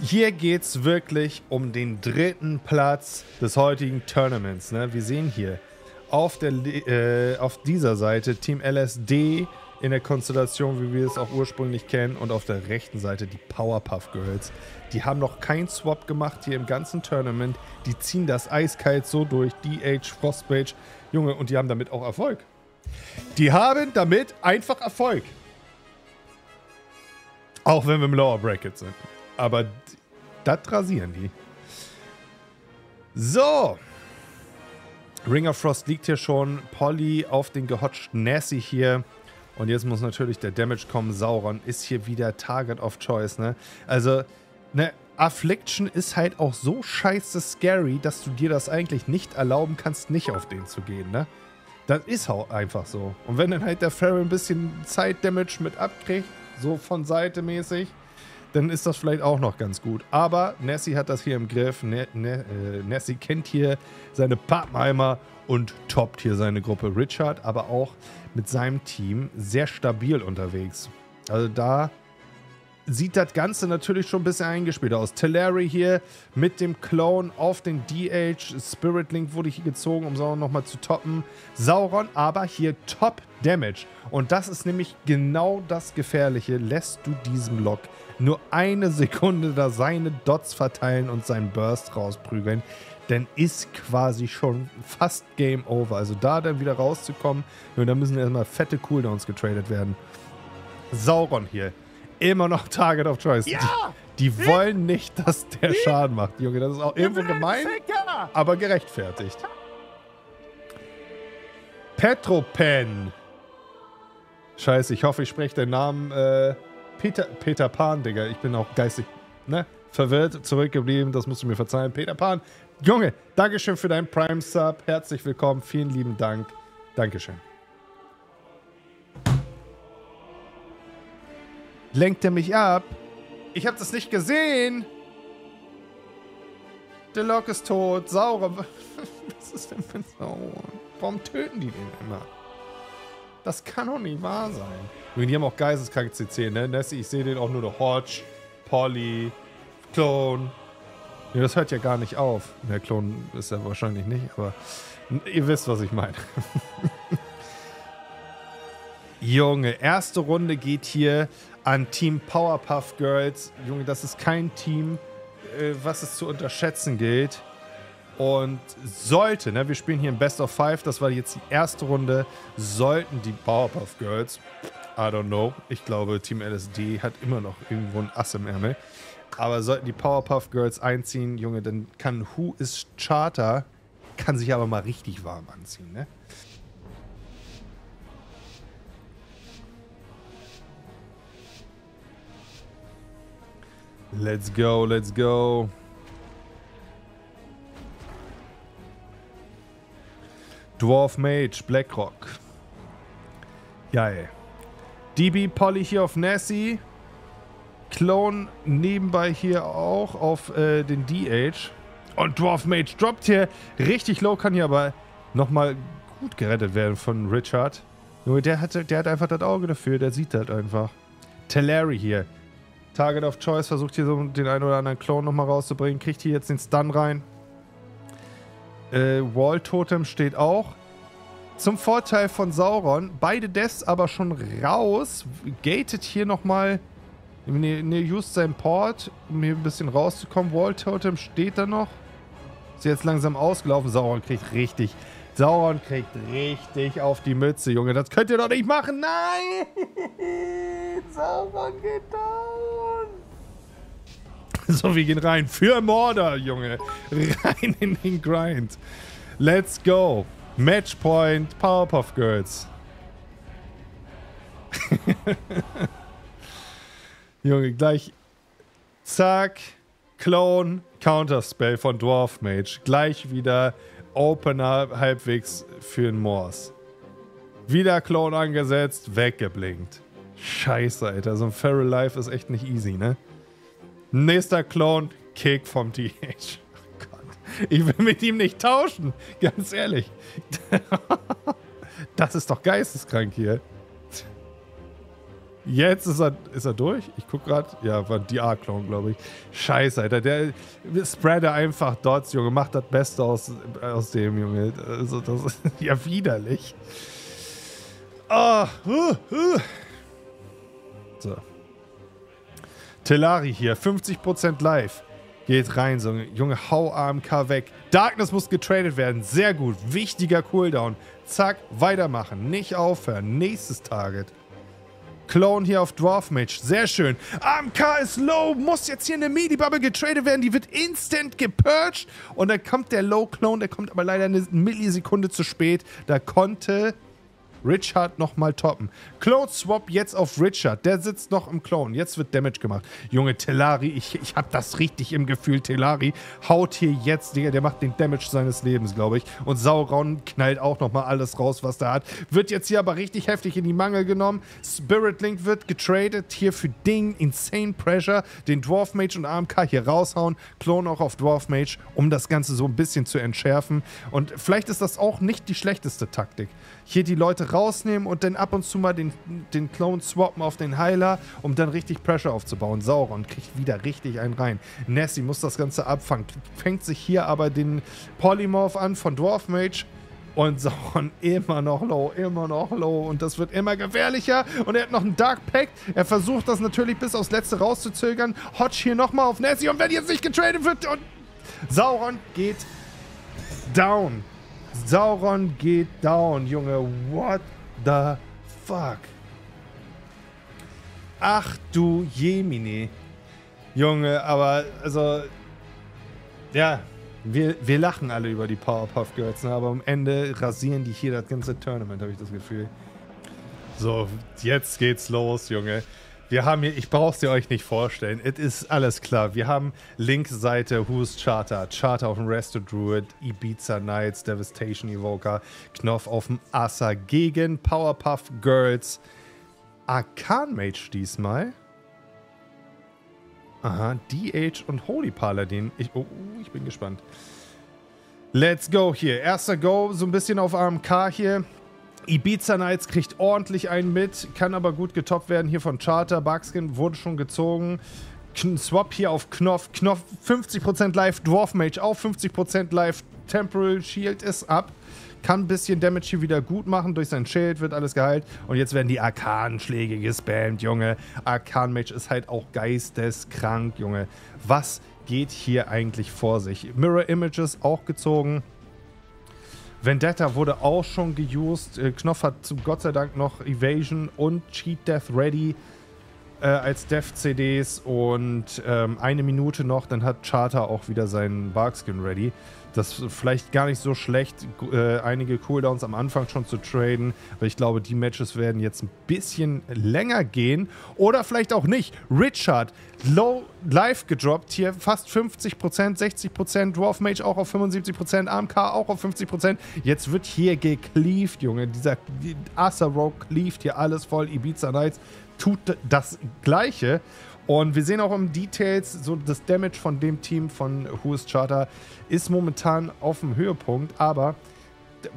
Hier geht es wirklich um den dritten Platz des heutigen Tournaments. Ne? Wir sehen hier auf, der, äh, auf dieser Seite Team LSD in der Konstellation, wie wir es auch ursprünglich kennen. Und auf der rechten Seite die Powerpuff Girls. Die haben noch keinen Swap gemacht hier im ganzen Tournament. Die ziehen das eiskalt so durch. DH, Frostbage, Junge, und die haben damit auch Erfolg. Die haben damit einfach Erfolg. Auch wenn wir im Lower Bracket sind. Aber das rasieren die. So. Ring of Frost liegt hier schon. Polly auf den gehotschten Nessie hier. Und jetzt muss natürlich der Damage kommen. Sauron ist hier wieder Target of Choice, ne? Also, ne, Affliction ist halt auch so scheiße scary, dass du dir das eigentlich nicht erlauben kannst, nicht auf den zu gehen, ne? Das ist auch einfach so. Und wenn dann halt der Pharaoh ein bisschen Zeit-Damage mit abkriegt, so von Seite mäßig, dann ist das vielleicht auch noch ganz gut. Aber Nessie hat das hier im Griff. Ne, ne, äh, Nessie kennt hier seine Pappenheimer und toppt hier seine Gruppe. Richard aber auch mit seinem Team sehr stabil unterwegs. Also da sieht das Ganze natürlich schon ein bisschen eingespielt aus. Teleri hier mit dem Clone auf den DH. Spirit Link wurde hier gezogen, um Sauron nochmal zu toppen. Sauron aber hier Top Damage. Und das ist nämlich genau das Gefährliche. Lässt du diesem Lock nur eine Sekunde da seine Dots verteilen und seinen Burst rausprügeln, dann ist quasi schon fast Game Over. Also da dann wieder rauszukommen, da müssen erstmal fette Cooldowns getradet werden. Sauron hier immer noch Target of Choice. Ja! Die, die wollen nicht, dass der Wie? Schaden macht, Junge. Das ist auch irgendwo gemein, aber gerechtfertigt. Petropen. Scheiße, ich hoffe, ich spreche den Namen äh, Peter, Peter Pan, Digga. Ich bin auch geistig ne, verwirrt zurückgeblieben. Das musst du mir verzeihen. Peter Pan. Junge, Dankeschön für deinen Prime-Sub. Herzlich willkommen. Vielen lieben Dank. Dankeschön. Lenkt er mich ab? Ich hab das nicht gesehen. Der Lock ist tot. Saurer. (laughs) Was ist denn mit Sauron? Warum töten die den immer? Das kann doch nicht wahr sein. Die haben auch geisteskranke CC, ne? Nessie, ich sehe den auch nur noch Hodge, Polly, Clone. Ja, das hört ja gar nicht auf. Der Clone ist ja wahrscheinlich nicht, aber ihr wisst, was ich meine. (laughs) Junge, erste Runde geht hier an Team Powerpuff Girls. Junge, das ist kein Team, äh, was es zu unterschätzen gilt. Und sollte, ne, wir spielen hier im Best of Five, das war jetzt die erste Runde, sollten die Powerpuff Girls, I don't know, ich glaube, Team LSD hat immer noch irgendwo ein Ass im Ärmel, aber sollten die Powerpuff Girls einziehen, Junge, dann kann Who is Charter, kann sich aber mal richtig warm anziehen, ne? Let's go, let's go. Dwarf Mage, Blackrock. Geil. DB Polly hier auf Nessie. Clone nebenbei hier auch auf äh, den DH. Und Dwarf Mage droppt hier richtig low, kann hier aber nochmal gut gerettet werden von Richard. Nur der hat, der hat einfach das Auge dafür, der sieht das einfach. Teleri hier. Target of Choice versucht hier so den einen oder anderen Clone nochmal rauszubringen. Kriegt hier jetzt den Stun rein. Äh, Wall Totem steht auch. Zum Vorteil von Sauron. Beide Deaths aber schon raus. Gated hier nochmal. Ne, ne, used sein Port, um hier ein bisschen rauszukommen. Wall Totem steht da noch. Ist jetzt langsam ausgelaufen. Sauron kriegt richtig. Sauron kriegt richtig auf die Mütze, Junge. Das könnt ihr doch nicht machen. Nein! (laughs) Sauron geht down. (laughs) So, wir gehen rein. Für Mörder, Junge. (laughs) Rein in den Grind. Let's go. Matchpoint Powerpuff Girls. Junge, gleich. Zack. Clone. Counterspell von Dwarf Mage. Gleich wieder Opener halbwegs für den Morse. Wieder Clone angesetzt, weggeblinkt. Scheiße, Alter. So ein Feral Life ist echt nicht easy, ne? Nächster Clone, Kick vom TH. (laughs) Oh Gott. Ich will mit ihm nicht tauschen. (laughs) Ganz ehrlich. (laughs) Das ist doch geisteskrank hier. Jetzt ist er, ist er durch. Ich guck gerade. Ja, war die A-Clone, glaube ich. Scheiße, Alter. Der spreadet einfach Dots, Junge. Macht das Beste aus, aus dem, Junge. Also, das ist (laughs) ja widerlich. Ah, uh, uh. So. Telari hier, 50% live. Geht rein, so Junge, hau AMK weg. Darkness muss getradet werden. Sehr gut. Wichtiger Cooldown. Zack, weitermachen. Nicht aufhören. Nächstes Target. Clone hier auf Dwarf Mage. Sehr schön. AMK ist low. Muss jetzt hier eine Midi-Bubble getradet werden. Die wird instant gepurged. Und dann kommt der Low-Clone. Der kommt aber leider eine Millisekunde zu spät. Da konnte Richard nochmal toppen. Clone Swap jetzt auf Richard. Der sitzt noch im Clone. Jetzt wird Damage gemacht. Junge, Telari, ich, ich hab das richtig im Gefühl. Telari haut hier jetzt, Digga, der macht den Damage seines Lebens, glaube ich. Und Sauron knallt auch nochmal alles raus, was der hat. Wird jetzt hier aber richtig heftig in die Mangel genommen. Spirit Link wird getradet. Hier für Ding, Insane Pressure. Den Dwarf Mage und AMK hier raushauen. Clone auch auf Dwarf Mage, um das Ganze so ein bisschen zu entschärfen. Und vielleicht ist das auch nicht die schlechteste Taktik. Hier die Leute rausnehmen und dann ab und zu mal den, den Clone swappen auf den Heiler, um dann richtig Pressure aufzubauen. Sauron kriegt wieder richtig einen rein. Nessie muss das Ganze abfangen. Fängt sich hier aber den Polymorph an von Dwarf Mage. Und (laughs) Sauron immer noch low, immer noch low. Und das wird immer gefährlicher. Und er hat noch einen Dark Pact. Er versucht das natürlich bis aufs Letzte rauszuzögern. Hodge hier nochmal auf Nessie. Und wenn jetzt nicht getradet wird und Sauron geht down. Sauron geht down, Junge. What the fuck? Ach du Jemine. Junge, aber also. Ja, wir, wir lachen alle über die Powerpuff Girls, ne? aber am Ende rasieren die hier das ganze Tournament, habe ich das Gefühl. So, jetzt geht's los, Junge. Wir haben hier, ich brauche es dir euch nicht vorstellen. Es ist alles klar. Wir haben Link-Seite Who's Charter, Charter auf dem Resto Druid, Ibiza Knights, Devastation Evoker, Knopf auf dem Assa gegen Powerpuff Girls, Arcan Mage diesmal. Aha, DH und Holy Paladin. Ich, oh, ich bin gespannt. Let's go hier. Erster Go, so ein bisschen auf AMK hier. Ibiza Knights kriegt ordentlich einen mit, kann aber gut getoppt werden hier von Charter. Bugskin wurde schon gezogen. Swap hier auf Knopf. Knopf 50% Life, Dwarf Mage auch 50% Life. Temporal Shield ist ab. Kann ein bisschen Damage hier wieder gut machen. Durch sein Schild wird alles geheilt. Und jetzt werden die Arkanschläge gespammt, Junge. Arkan Mage ist halt auch geisteskrank, Junge. Was geht hier eigentlich vor sich? Mirror Images auch gezogen. Vendetta wurde auch schon geused. Äh, Knopf hat Gott sei Dank noch Evasion und Cheat Death ready äh, als Dev-CDs und ähm, eine Minute noch, dann hat Charter auch wieder seinen Barkskin ready. Das ist vielleicht gar nicht so schlecht, äh, einige Cooldowns am Anfang schon zu traden, weil ich glaube, die Matches werden jetzt ein bisschen länger gehen. Oder vielleicht auch nicht. Richard, low live gedroppt, hier fast 50%, 60%, Dwarf Mage auch auf 75%, AMK auch auf 50%. Jetzt wird hier gekleeft, Junge. Dieser Asa Rogue cleeft hier alles voll. Ibiza Knights tut das Gleiche. Und wir sehen auch im Details, so das Damage von dem Team von Who's Charter ist momentan auf dem Höhepunkt, aber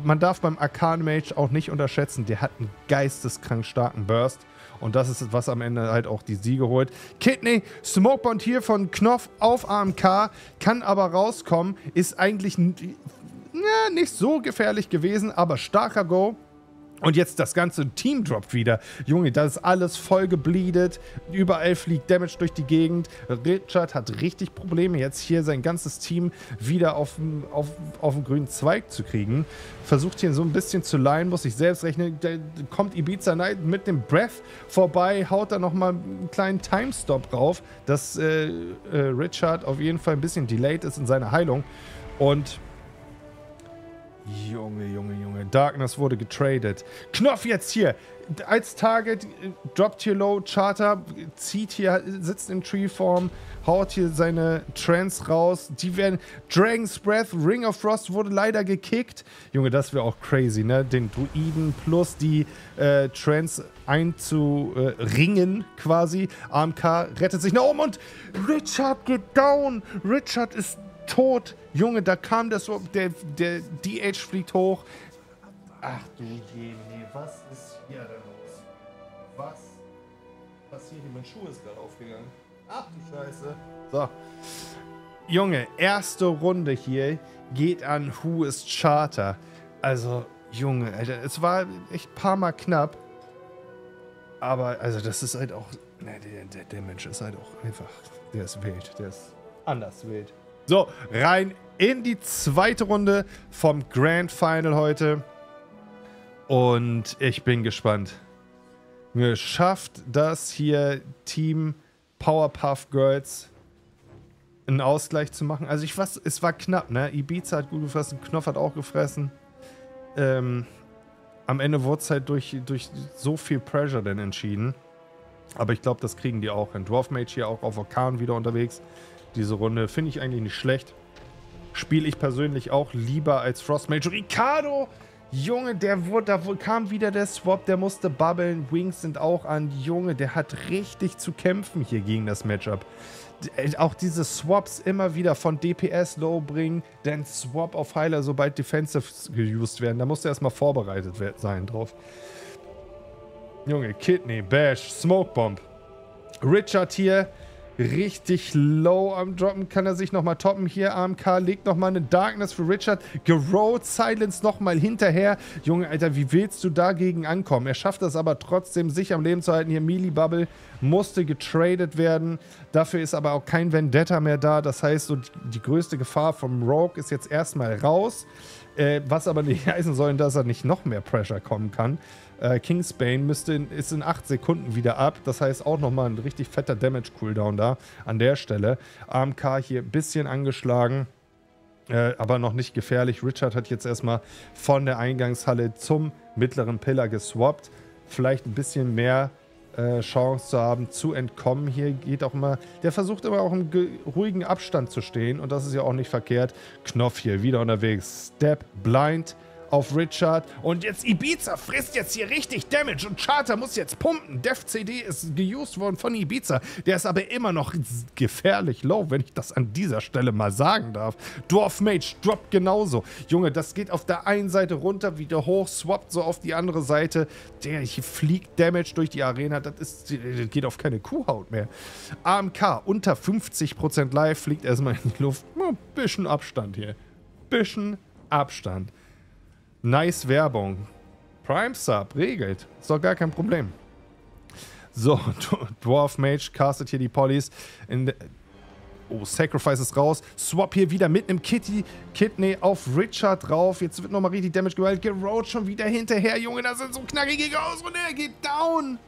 man darf beim Arcane Mage auch nicht unterschätzen, der hat einen geisteskrank starken Burst. Und das ist was am Ende halt auch die Siege holt. Kidney, Smokebond hier von Knopf auf AMK, kann aber rauskommen, ist eigentlich ja, nicht so gefährlich gewesen, aber starker Go. Und jetzt das ganze Team droppt wieder. Junge, das ist alles voll gebleedet. Überall fliegt Damage durch die Gegend. Richard hat richtig Probleme, jetzt hier sein ganzes Team wieder auf, auf, auf den grünen Zweig zu kriegen. Versucht hier so ein bisschen zu leihen, muss ich selbst rechnen. Da kommt Ibiza Knight mit dem Breath vorbei, haut da nochmal einen kleinen Timestop drauf, dass äh, äh, Richard auf jeden Fall ein bisschen delayed ist in seiner Heilung. Und Junge, Junge, Junge. Darkness wurde getradet. Knopf jetzt hier. Als Target droppt hier low. Charter zieht hier, sitzt in Tree-Form, haut hier seine Trance raus. Die werden. Dragon's Breath, Ring of Frost wurde leider gekickt. Junge, das wäre auch crazy, ne? Den Druiden plus die äh, Trance einzuringen, äh, quasi. AMK rettet sich nach oben und Richard geht down. Richard ist tot. Junge, da kam das so, der, der DH fliegt hoch. Ach du je, nee, was ist hier denn los? Was passiert hier? Mein Schuh ist gerade aufgegangen. Ach du Scheiße. So. Junge, erste Runde hier geht an Who is Charter. Also, Junge, Alter, es war echt ein paar Mal knapp. Aber, also, das ist halt auch. Ne, der, der, der Mensch ist halt auch einfach. Der ist wild. Der ist anders wild. So, rein in die zweite Runde vom Grand Final heute. Und ich bin gespannt. Mir schafft das hier Team Powerpuff Girls einen Ausgleich zu machen. Also ich weiß, es war knapp, ne? Ibiza hat gut gefressen, Knopf hat auch gefressen. Ähm, am Ende wurde es halt durch, durch so viel Pressure dann entschieden. Aber ich glaube, das kriegen die auch hin. Dwarf Mage hier auch auf Orkan wieder unterwegs. Diese Runde finde ich eigentlich nicht schlecht. Spiele ich persönlich auch lieber als Frost Mage. Ricardo! Junge, der wurde, da kam wieder der Swap, der musste bubbeln. Wings sind auch an. Junge, der hat richtig zu kämpfen hier gegen das Matchup. Äh, auch diese Swaps immer wieder von DPS low bringen, dann Swap auf Heiler, sobald Defensive geused werden. Da musst du erstmal vorbereitet sein drauf. Junge, Kidney, Bash, Smoke Bomb. Richard hier richtig low am Droppen. Kann er sich nochmal toppen. Hier AMK legt nochmal eine Darkness für Richard. Gerode Silence nochmal hinterher. Junge, Alter, wie willst du dagegen ankommen? Er schafft das aber trotzdem, sich am Leben zu halten. Hier Melee Bubble musste getradet werden. Dafür ist aber auch kein Vendetta mehr da. Das heißt, so die, die größte Gefahr vom Rogue ist jetzt erstmal raus. Äh, was aber nicht (laughs) heißen soll, dass er nicht noch mehr Pressure kommen kann. Äh, Kingsbane müsste in, ist in 8 Sekunden wieder ab. Das heißt auch nochmal ein richtig fetter Damage-Cooldown da an der Stelle. AMK hier ein bisschen angeschlagen. Äh, aber noch nicht gefährlich. Richard hat jetzt erstmal von der Eingangshalle zum mittleren Pillar geswappt. Vielleicht ein bisschen mehr äh, Chance zu haben, zu entkommen. Hier geht auch immer, der versucht immer auch im ruhigen Abstand zu stehen und das ist ja auch nicht verkehrt. Knopf hier wieder unterwegs. Step, Blind auf Richard. Und jetzt Ibiza frisst jetzt hier richtig Damage und Charter muss jetzt pumpen. Def CD ist geused worden von Ibiza. Der ist aber immer noch gefährlich low, wenn ich das an dieser Stelle mal sagen darf. Dwarf Mage droppt genauso. Junge, das geht auf der einen Seite runter, wieder hoch, swappt so auf die andere Seite. Der hier fliegt Damage durch die Arena. Das, ist, das geht auf keine Kuhhaut mehr. AMK unter 50% live, fliegt erstmal in die Luft. Ein bisschen Abstand hier. Bisschen Abstand. Nice Werbung. Prime Sub regelt. Ist doch gar kein Problem. So, (laughs) Dwarf Mage castet hier die Polys. oh, Sacrifice ist raus. Swap hier wieder mit einem Kitty. Kidney auf Richard drauf. Jetzt wird nochmal richtig Damage gewählt. Gerode schon wieder hinterher. Junge, das sind so knackige Aus und er geht down.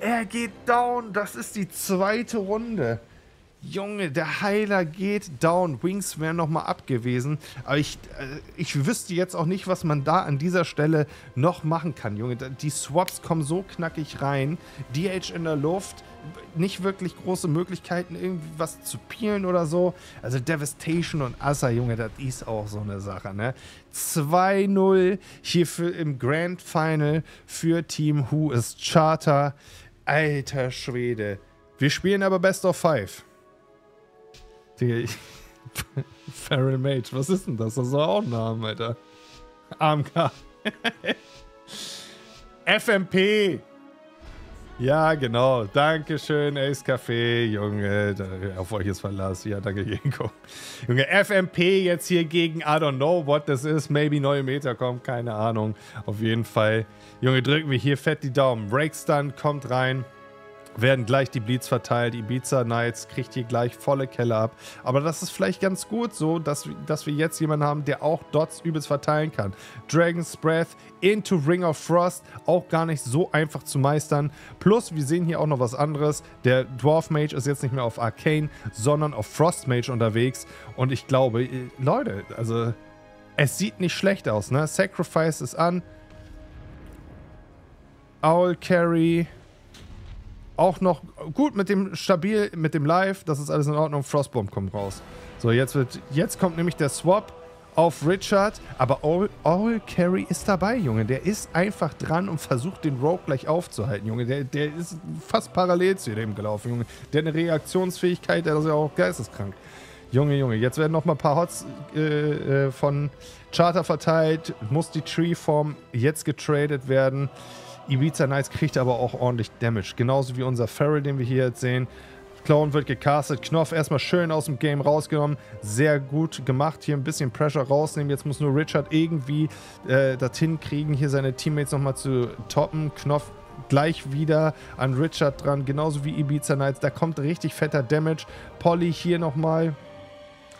Er geht down. Das ist die zweite Runde. Junge, der Heiler geht down. Wings wären nochmal ab gewesen. Aber ich, äh, ich wüsste jetzt auch nicht, was man da an dieser Stelle noch machen kann, Junge. Die Swaps kommen so knackig rein. DH in der Luft. Nicht wirklich große Möglichkeiten, irgendwie was zu peelen oder so. Also Devastation und Assa, Junge, das ist auch so eine Sache, ne? 2-0 hier für, im Grand Final für Team Who is Charter. Alter Schwede. Wir spielen aber Best of Five. Digga, (laughs) Feral Mage, was ist denn das? Das ist doch auch ein Name, Alter. AMK. (laughs) FMP. Ja, genau. Dankeschön, Ace Café, Junge. Auf euch ist Verlass. Ja, danke, Jenko. Junge, FMP jetzt hier gegen I don't know what this is. Maybe neue Meter kommt, keine Ahnung. Auf jeden Fall. Junge, drücken wir hier fett die Daumen. Breakstun kommt rein werden gleich die Bleeds verteilt. Ibiza Knights kriegt hier gleich volle Kelle ab. Aber das ist vielleicht ganz gut so, dass, dass wir jetzt jemanden haben, der auch Dots übelst verteilen kann. Dragon's Breath into Ring of Frost, auch gar nicht so einfach zu meistern. Plus, wir sehen hier auch noch was anderes. Der Dwarf Mage ist jetzt nicht mehr auf Arcane, sondern auf Frost Mage unterwegs. Und ich glaube, äh, Leute, also es sieht nicht schlecht aus, ne? Sacrifice ist an. Owl Carry auch noch gut mit dem stabil, mit dem Live, das ist alles in Ordnung. Frostbomb kommt raus. So, jetzt wird, jetzt kommt nämlich der Swap auf Richard, aber All, Carry ist dabei, Junge. Der ist einfach dran und versucht den Rogue gleich aufzuhalten, Junge. Der, der ist fast parallel zu dem gelaufen, Junge. Der eine Reaktionsfähigkeit, der ist ja auch geisteskrank. Junge, Junge, jetzt werden noch mal ein paar Hots äh, äh, von Charter verteilt. Muss die Tree-Form jetzt getradet werden. Ibiza Knights kriegt aber auch ordentlich Damage. Genauso wie unser Feral, den wir hier jetzt sehen. Clone wird gecastet. Knopf erstmal schön aus dem Game rausgenommen. Sehr gut gemacht. Hier ein bisschen Pressure rausnehmen. Jetzt muss nur Richard irgendwie äh, dorthin kriegen, hier seine Teammates nochmal zu toppen. Knopf gleich wieder an Richard dran. Genauso wie Ibiza Knights. Da kommt richtig fetter Damage. Polly hier nochmal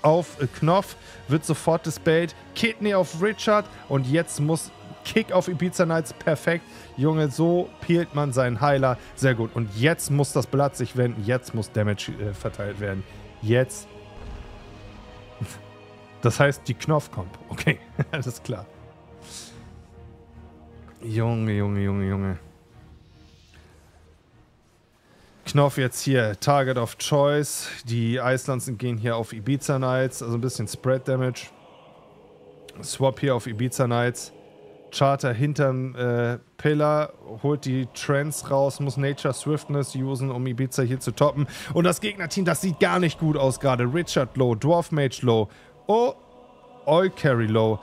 auf äh, Knopf. Wird sofort dispelled. Kidney auf Richard. Und jetzt muss Kick auf Ibiza Knights, perfekt. Junge, so peelt man seinen Heiler. Sehr gut. Und jetzt muss das Blatt sich wenden. Jetzt muss Damage äh, verteilt werden. Jetzt. (laughs) Das heißt, die Knopf kommt. Okay, (laughs) alles klar. Junge, Junge, Junge, Junge. Knopf jetzt hier, Target of Choice. Die Eislanzen gehen hier auf Ibiza Knights, also ein bisschen Spread Damage. Swap hier auf Ibiza Knights. Charter hinterm äh, Pillar, holt die Trends raus, muss Nature Swiftness usen, um Ibiza hier zu toppen. Und das Gegnerteam, das sieht gar nicht gut aus gerade. Richard low, Dwarf Mage low. Oh, Oil Carry low.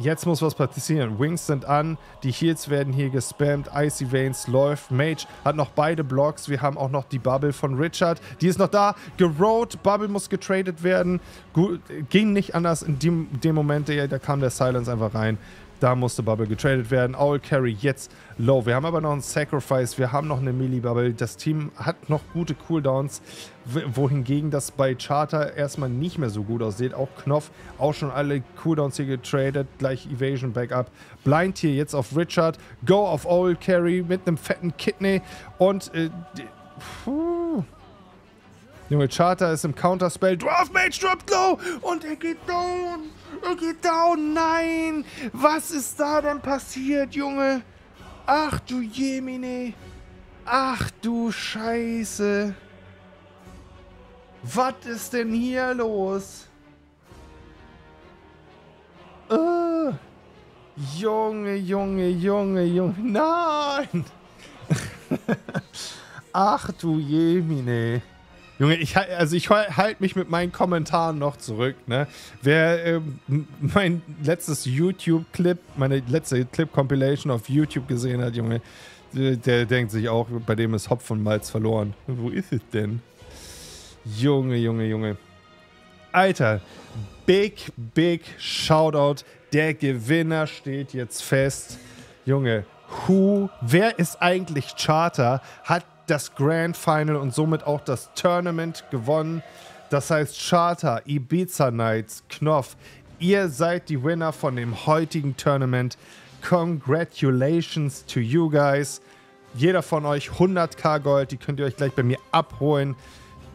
Jetzt muss was passieren. Wings sind an, die Heals werden hier gespammt, Icy Veins läuft, Mage hat noch beide Blocks, wir haben auch noch die Bubble von Richard, die ist noch da, gerode, Bubble muss getradet werden, Gut, ging nicht anders in dem, dem Moment, da kam der Silence einfach rein. Da musste Bubble getradet werden. Owl Carry jetzt low. Wir haben aber noch einen Sacrifice. Wir haben noch eine Melee-Bubble. Das Team hat noch gute Cooldowns, wohingegen das bei Charter erstmal nicht mehr so gut aussieht. Auch Knopf, auch schon alle Cooldowns hier getradet. Gleich Evasion Backup. Blind hier jetzt auf Richard. Go auf Owl Carry mit einem fetten Kidney. Und äh. Junge, Charter ist im Counterspell. Dwarf Mage droppt low und er geht down. Er geht down. Nein. Was ist da denn passiert, Junge? Ach du Jemine. Ach du Scheiße. Was ist denn hier los? Uh. Junge, Junge, Junge, Junge. Nein. (laughs) Ach du Jemine. Junge, ich, also ich halte mich mit meinen Kommentaren noch zurück. Ne? Wer ähm, mein letztes YouTube-Clip, meine letzte Clip-Compilation auf YouTube gesehen hat, Junge, der, der denkt sich auch, bei dem ist Hopf und Malz verloren. Wo ist es denn? Junge, Junge, Junge. Alter, big, big Shoutout. Der Gewinner steht jetzt fest. Junge, who, wer ist eigentlich Charter? Hat das Grand Final und somit auch das Tournament gewonnen. Das heißt, Charter, Ibiza Knights, Knopf, ihr seid die Winner von dem heutigen Tournament. Congratulations to you guys. Jeder von euch 100k Gold, die könnt ihr euch gleich bei mir abholen.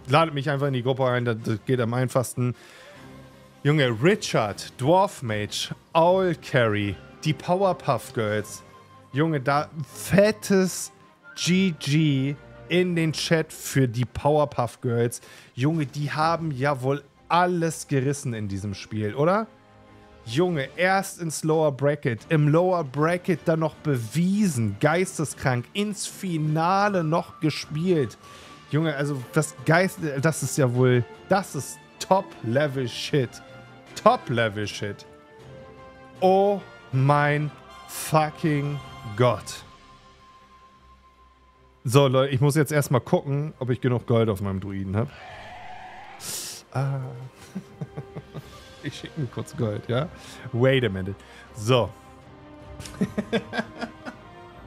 Ladet mich einfach in die Gruppe ein, das geht am einfachsten. Junge, Richard, Dwarf Mage, Owl Carry, die Powerpuff Girls. Junge, da fettes GG in den Chat für die Powerpuff Girls. Junge, die haben ja wohl alles gerissen in diesem Spiel, oder? Junge, erst ins Lower Bracket, im Lower Bracket dann noch bewiesen, geisteskrank, ins Finale noch gespielt. Junge, also das Geist, das ist ja wohl, das ist Top-Level-Shit. Top-Level-Shit. Oh mein fucking Gott. So, Leute, ich muss jetzt erstmal gucken, ob ich genug Gold auf meinem Druiden habe. Ah. (laughs) ich schicke mir kurz Gold, ja? Wait a minute. So. (laughs)